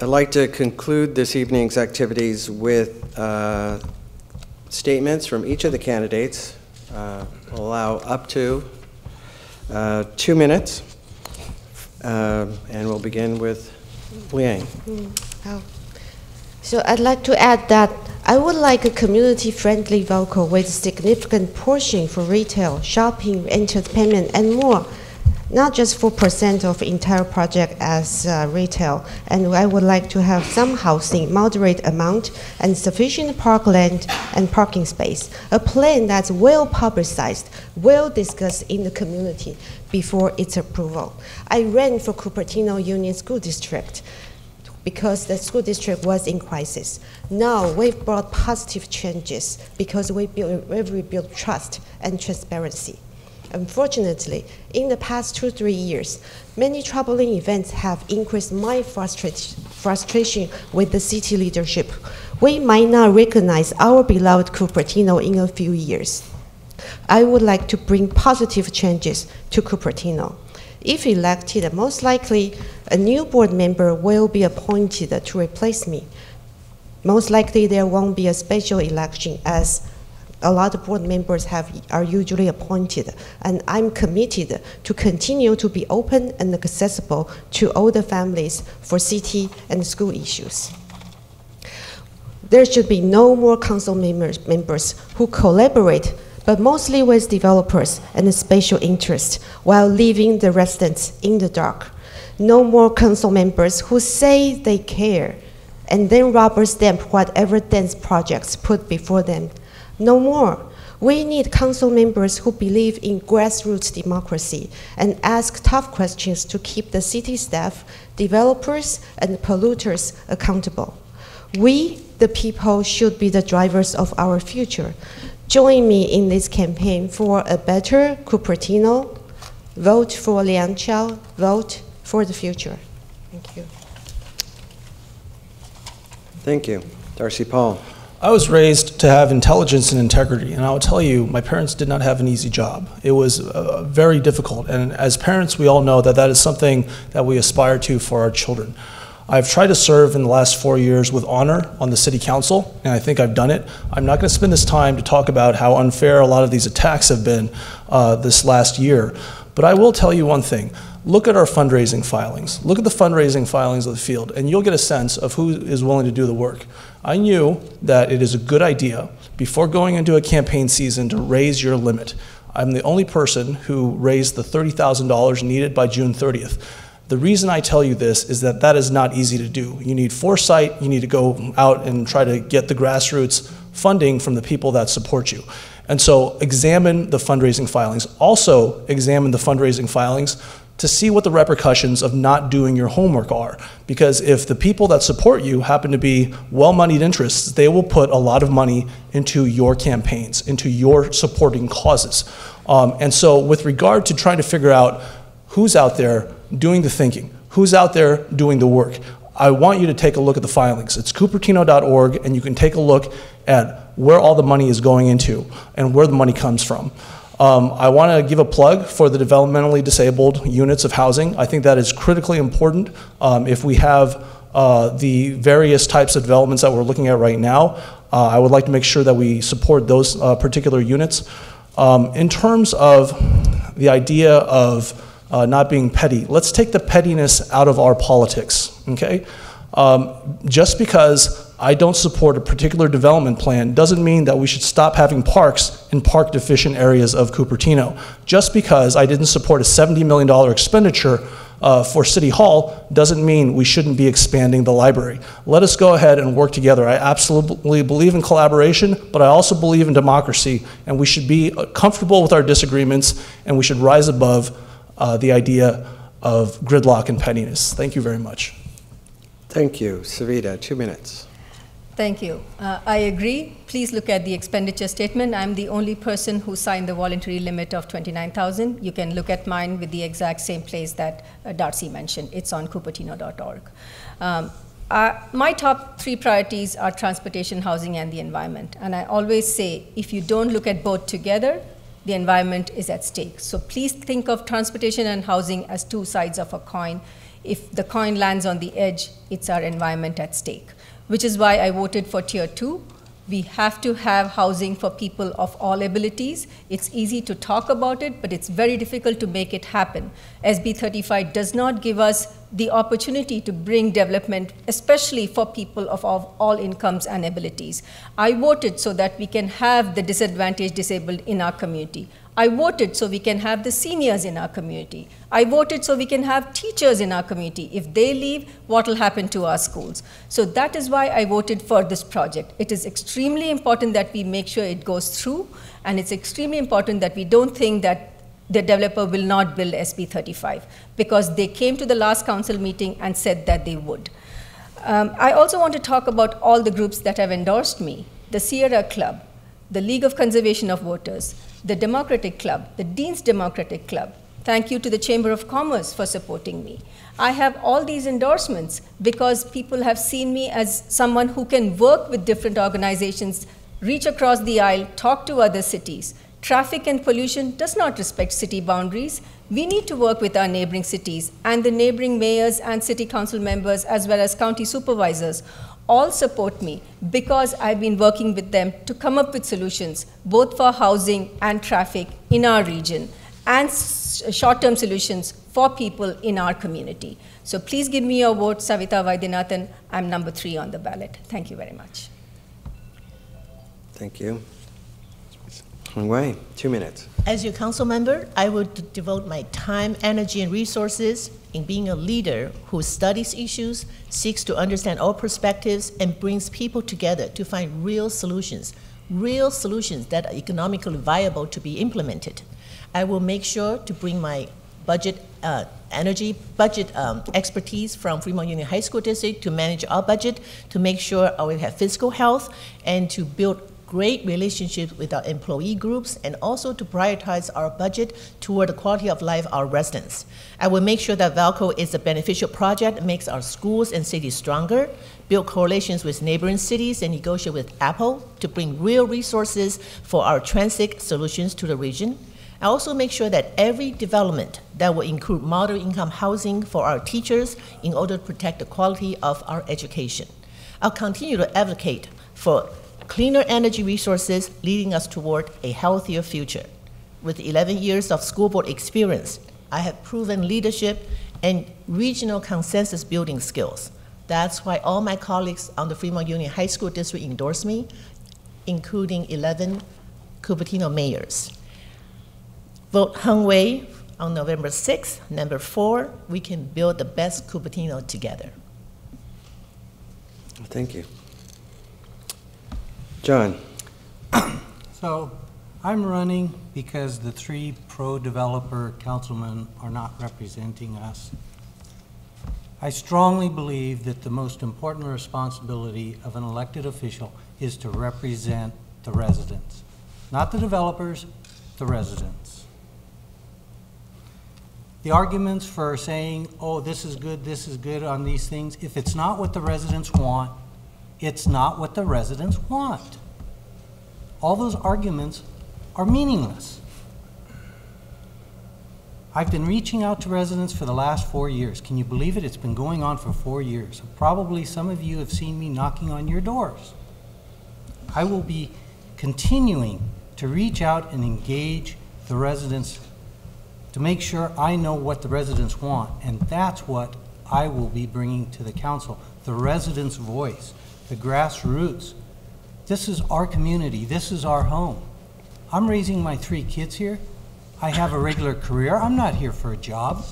I'd like to conclude this evening's activities with uh, statements from each of the candidates. Uh, We'll allow up to uh, two minutes, Uh, and we'll begin with Liang. Oh. So I'd like to add that I would like a community-friendly Vallco with significant portion for retail, shopping, entertainment, and more. Not just 4% of the entire project as uh, retail. And I would like to have some housing, moderate amount, and sufficient parkland and parking space. A plan that's well publicized, well discussed in the community before its approval. I ran for Cupertino Union School District because the school district was in crisis. Now we've brought positive changes because we've rebuilt trust and transparency. Unfortunately, in the past two, three years, many troubling events have increased my frustrat- frustration with the city leadership. We might not recognize our beloved Cupertino in a few years. I would like to bring positive changes to Cupertino. If elected, most likely a new board member will be appointed to replace me. Most likely there won't be a special election as a lot of board members have, are usually appointed. And I'm committed to continue to be open and accessible to all the families for city and school issues. There should be no more council members, members who collaborate but mostly with developers and special interests while leaving the residents in the dark. No more council members who say they care and then rubber stamp whatever dense projects put before them. No more. We need council members who believe in grassroots democracy and ask tough questions to keep the city staff, developers, and polluters accountable. We, the people, should be the drivers of our future. Join me in this campaign for a better Cupertino. Vote for Liang Chao. Vote for the future. Thank you. Thank you. Darcy Paul. I was raised to have intelligence and integrity, and I will tell you, my parents did not have an easy job. It was uh, very difficult, and as parents, we all know that that is something that we aspire to for our children. I've tried to serve in the last four years with honor on the city council, and I think I've done it. I'm not going to spend this time to talk about how unfair a lot of these attacks have been uh, this last year, but I will tell you one thing. Look at our fundraising filings. Look at the fundraising filings of the field, and you'll get a sense of who is willing to do the work. I knew that it is a good idea before going into a campaign season to raise your limit. I'm the only person who raised the $30,000 needed by June 30th. The reason I tell you this is that that is not easy to do. You need foresight, you need to go out and try to get the grassroots funding from the people that support you. And so examine the fundraising filings. Also, examine the fundraising filings to see what the repercussions of not doing your homework are. Because if the people that support you happen to be well moneyed interests, they will put a lot of money into your campaigns, into your supporting causes. Um, and so, with regard to trying to figure out Who's out there doing the thinking? Who's out there doing the work? I want you to take a look at the filings. It's cupertino.org, and you can take a look at where all the money is going into and where the money comes from. Um, I want to give a plug for the developmentally disabled units of housing. I think that is critically important um, if we have uh, the various types of developments that we're looking at right now. Uh, I would like to make sure that we support those uh, particular units. Um, in terms of the idea of uh, not being petty, let's take the pettiness out of our politics, okay? Um, just because I don't support a particular development plan doesn't mean that we should stop having parks in park deficient areas of Cupertino. Just because I didn't support a $70 million expenditure uh, for City Hall doesn't mean we shouldn't be expanding the library. Let us go ahead and work together. I absolutely believe in collaboration, but I also believe in democracy, and we should be uh, comfortable with our disagreements, and we should rise above uh, the idea of gridlock and pettiness. Thank you very much. Thank you. Savita, two minutes. Thank you. Uh, I agree. Please look at the expenditure statement. I'm the only person who signed the voluntary limit of 29,000. You can look at mine with the exact same place that uh, Darcy mentioned. It's on cupertino.org. Um, uh, my top three priorities are transportation, housing, and the environment. And I always say, if you don't look at both together, the environment is at stake. So please think of transportation and housing as two sides of a coin. If the coin lands on the edge, it's our environment at stake which is why I voted for tier two. We have to have housing for people of all abilities. It's easy to talk about it, but it's very difficult to make it happen. SB 35 does not give us the opportunity to bring development, especially for people of all incomes and abilities. I voted so that we can have the disadvantaged disabled in our community. I voted so we can have the seniors in our community. I voted so we can have teachers in our community. If they leave, what will happen to our schools? So that is why I voted for this project. It is extremely important that we make sure it goes through, and it's extremely important that we don't think that the developer will not build SB 35 because they came to the last council meeting and said that they would. Um, I also want to talk about all the groups that have endorsed me the Sierra Club, the League of Conservation of Voters, the Democratic Club, the Dean's Democratic Club. Thank you to the Chamber of Commerce for supporting me. I have all these endorsements because people have seen me as someone who can work with different organizations, reach across the aisle, talk to other cities. Traffic and pollution does not respect city boundaries. We need to work with our neighboring cities and the neighboring mayors and city council members as well as county supervisors all support me because I've been working with them to come up with solutions, both for housing and traffic in our region, and short term solutions for people in our community. So please give me your vote, Savita Vaidhyanathan. I'm number three on the ballot. Thank you very much. Thank you. Wei, two minutes. As your council member, I would devote my time, energy, and resources in being a leader who studies issues, seeks to understand all perspectives, and brings people together to find real solutions, real solutions that are economically viable to be implemented. I will make sure to bring my budget uh, energy budget um, expertise from Fremont Union High School District to manage our budget, to make sure we have fiscal health, and to build great relationships with our employee groups, and also to prioritize our budget toward the quality of life of our residents. I will make sure that Vallco is a beneficial project that makes our schools and cities stronger, build correlations with neighboring cities, and negotiate with Apple to bring real resources for our transit solutions to the region. I also make sure that every development that will include moderate income housing for our teachers in order to protect the quality of our education. I'll continue to advocate for cleaner energy resources leading us toward a healthier future. With 11 years of school board experience, I have proven leadership and regional consensus building skills. That's why all my colleagues on the Fremont Union High School District endorse me, including 11 Cupertino mayors. Vote Hung Wei on November 6th. Number four, we can build the best Cupertino together. Thank you. Jon. So I'm running because the three pro-developer councilmen are not representing us. I strongly believe that the most important responsibility of an elected official is to represent the residents, not the developers, the residents. The arguments for saying, oh, this is good, this is good on these things, if it's not what the residents want, it's not what the residents want. All those arguments are meaningless. I've been reaching out to residents for the last four years. Can you believe it? It's been going on for four years. Probably some of you have seen me knocking on your doors. I will be continuing to reach out and engage the residents to make sure I know what the residents want, and that's what I will be bringing to the council, the residents' voice, the grassroots. This is our community, this is our home. I'm raising my three kids here. I have a regular career. I'm not here for a job.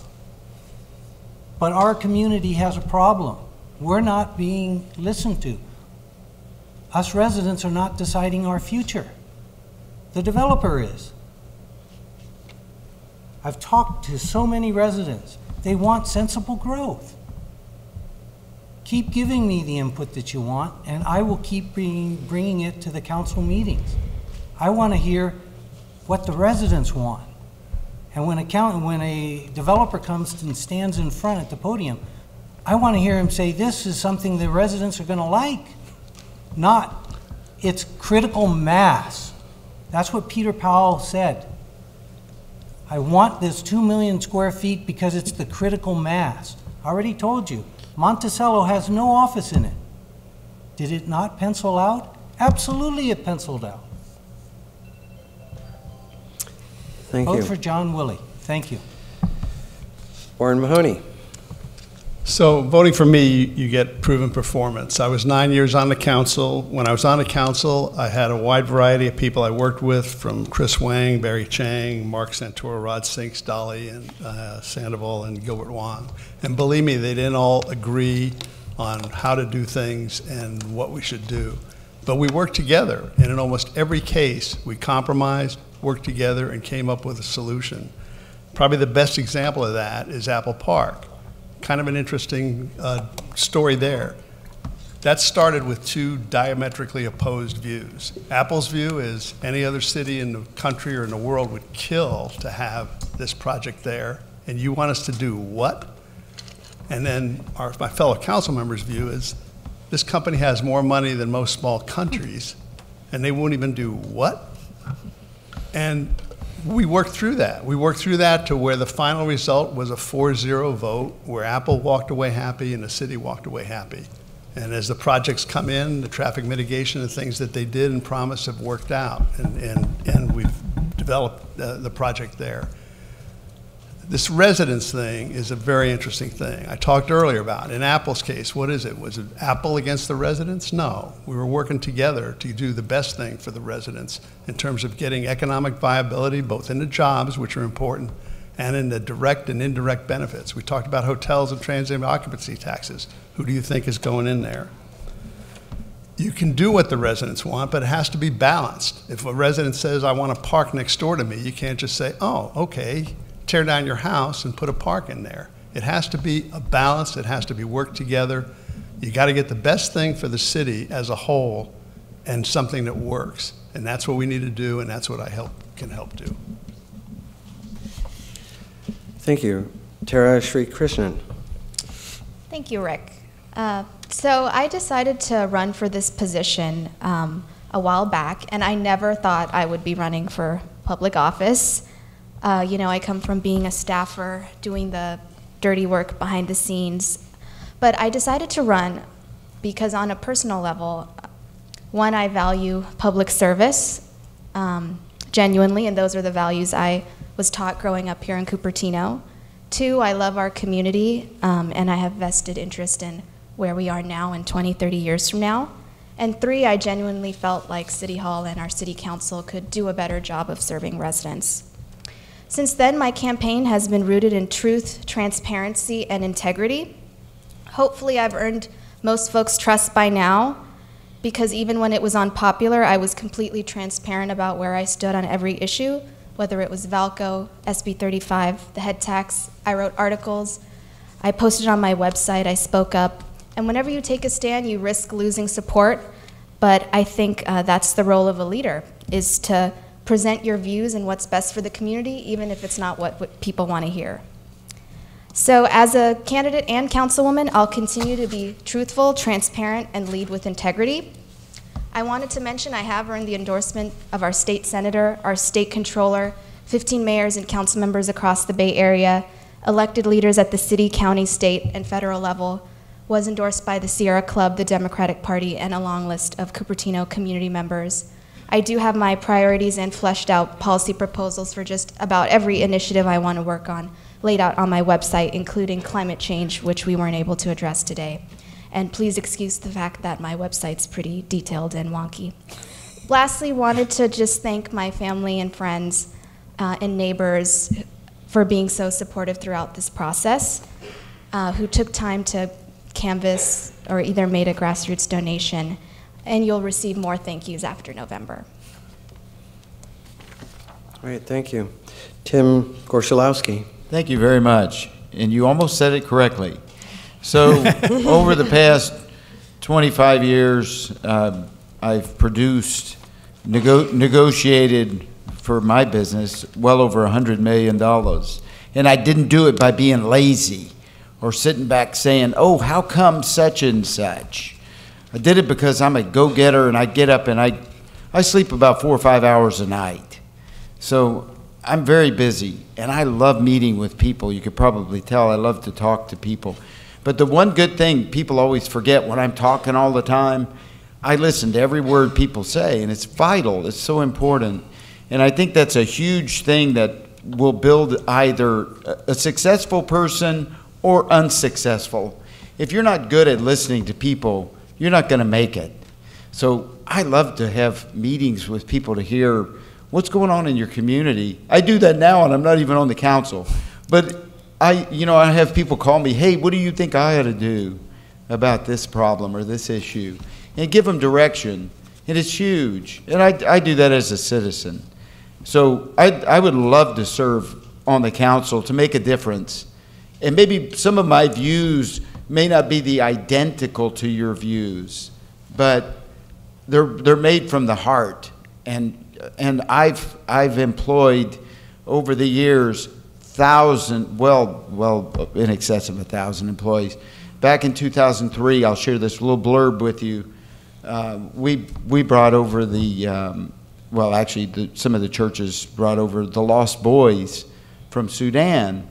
But our community has a problem. We're not being listened to. Us residents are not deciding our future. The developer is. I've talked to so many residents. They want sensible growth. Keep giving me the input that you want, and I will keep bringing, bringing it to the council meetings. I want to hear what the residents want. And when a, count, when a developer comes and stands in front at the podium, I want to hear him say, this is something the residents are going to like, not it's critical mass. That's what Peter Pau said. I want this 2 million square feet because it's the critical mass. I already told you, Monticello has no office in it. Did it not pencil out? Absolutely it penciled out. Thank Vote you. for Jon Willey. Thank you. Orrin Mahoney. So voting for me, you get proven performance. I was nine years on the council. When I was on the council, I had a wide variety of people I worked with, from Kris Wang, Barry Chang, Mark Santoro, Rod Sinks, Dolly, and uh, Sandoval, and Gilbert Wong. And believe me, they didn't all agree on how to do things and what we should do. But we worked together, and in almost every case, we compromised, worked together, and came up with a solution. Probably the best example of that is Apple Park kind of an interesting uh, story there. That started with two diametrically opposed views. Apple's view is any other city in the country or in the world would kill to have this project there, and you want us to do what? And then our, my fellow council members' view is this company has more money than most small countries, and they won't even do what? And we worked through that. We worked through that to where the final result was a 4-0 vote, where Apple walked away happy and the city walked away happy. And as the projects come in, the traffic mitigation and things that they did and promised have worked out, and, and, and we've developed the, the project there. This residence thing is a very interesting thing. I talked earlier about, in Apple's case, what is it? Was it Apple against the residents? No. We were working together to do the best thing for the residents in terms of getting economic viability, both in the jobs, which are important, and in the direct and indirect benefits. We talked about hotels and transient occupancy taxes. Who do you think is going in there? You can do what the residents want, but it has to be balanced. If a resident says, I want to park next door to me, you can't just say, oh, okay, tear down your house and put a park in there. It has to be a balance, it has to be worked together. You got to get the best thing for the city as a whole and something that works. And that's what we need to do, and that's what I help, can help do. Thank you. Tara Sreekrishnan. Thank you, Rick. Uh, so I decided to run for this position um, a while back, and I never thought I would be running for public office. Uh, you know, I come from being a staffer, doing the dirty work behind the scenes. But I decided to run because, on a personal level, one, I value public service um, genuinely, and those are the values I was taught growing up here in Cupertino. Two, I love our community, um, and I have vested interest in where we are now and 20, 30 years from now. And three, I genuinely felt like City Hall and our City Council could do a better job of serving residents. Since then, my campaign has been rooted in truth, transparency, and integrity. Hopefully, I've earned most folks' trust by now, because even when it was unpopular, I was completely transparent about where I stood on every issue, whether it was Vallco, SB 35, the head tax. I wrote articles, I posted on my website, I spoke up. And whenever you take a stand, you risk losing support. But I think uh, that's the role of a leader, is to present your views and what's best for the community, even if it's not what, what people want to hear. So, as a candidate and councilwoman, I'll continue to be truthful, transparent, and lead with integrity. I wanted to mention I have earned the endorsement of our state senator, our state controller, 15 mayors and council members across the Bay Area, elected leaders at the city, county, state, and federal level, was endorsed by the Sierra Club, the Democratic Party, and a long list of Cupertino community members. I do have my priorities and fleshed out policy proposals for just about every initiative I want to work on laid out on my website, including climate change, which we weren't able to address today. And please excuse the fact that my website's pretty detailed and wonky. Lastly, wanted to just thank my family and friends uh, and neighbors for being so supportive throughout this process, uh, who took time to canvass or either made a grassroots donation. And you'll receive more thank yous after November. Great, thank you. Tim Gorsulowsky. Thank you very much. And you almost said it correctly. So, over the past 25 years, uh, I've produced, nego- negotiated for my business well over $100 million. And I didn't do it by being lazy or sitting back saying, oh, how come such and such? I did it because I'm a go getter and I get up and I, I sleep about four or five hours a night. So I'm very busy and I love meeting with people. You could probably tell I love to talk to people. But the one good thing people always forget when I'm talking all the time, I listen to every word people say and it's vital, it's so important. And I think that's a huge thing that will build either a successful person or unsuccessful. If you're not good at listening to people, you're not going to make it. So I love to have meetings with people to hear what's going on in your community. I do that now, and I'm not even on the council. But I, you know, I have people call me, hey, what do you think I ought to do about this problem or this issue? And give them direction. And it's huge. And I, I do that as a citizen. So I, I would love to serve on the council to make a difference. And maybe some of my views may not be the identical to your views, but they're, they're made from the heart. And, and I've, I've employed over the years thousand, well, well, in excess of a thousand employees. Back in 2003, I'll share this little blurb with you. Uh, we, we brought over the, um, well, actually, the, some of the churches brought over the Lost Boys from Sudan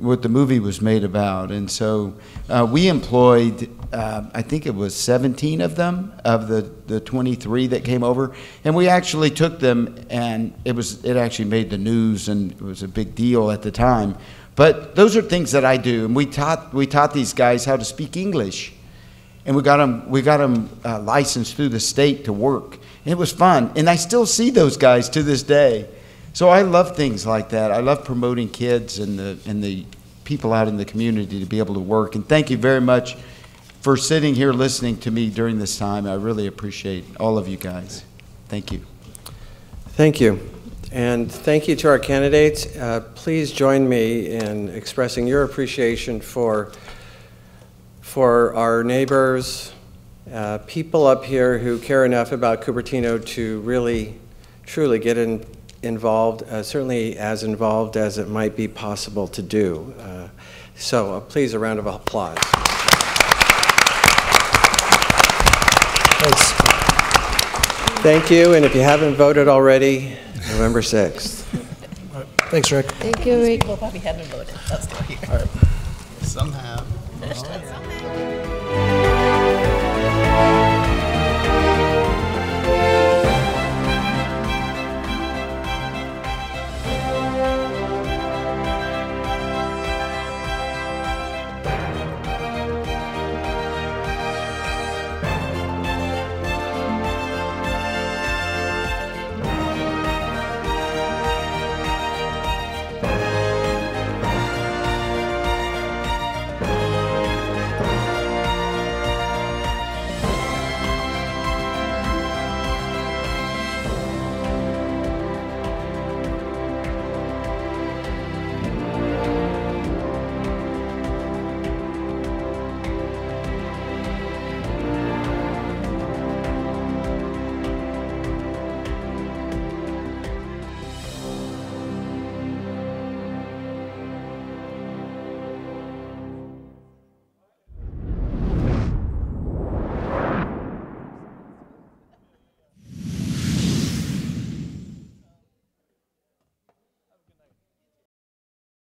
what the movie was made about. And so uh, we employed, uh, I think it was 17 of them, of the, the 23 that came over. And we actually took them, and it, was, it actually made the news, and it was a big deal at the time. But those are things that I do. And we taught, we taught these guys how to speak English. And we got them, we got them uh, licensed through the state to work. And it was fun. And I still see those guys to this day. So I love things like that. I love promoting kids and the and the people out in the community to be able to work. And thank you very much for sitting here listening to me during this time. I really appreciate all of you guys. Thank you. Thank you. And thank you to our candidates. Uh, please join me in expressing your appreciation for, for our neighbors, uh, people up here who care enough about Cupertino to really, truly get in, involved, uh, certainly as involved as it might be possible to do. Uh, so uh, please, a round of applause. Thanks. Thank you, and if you haven't voted already, November 6th. Thanks, Rick. Thank you, Rick. People probably haven't voted. That's still here. Some have. Some may.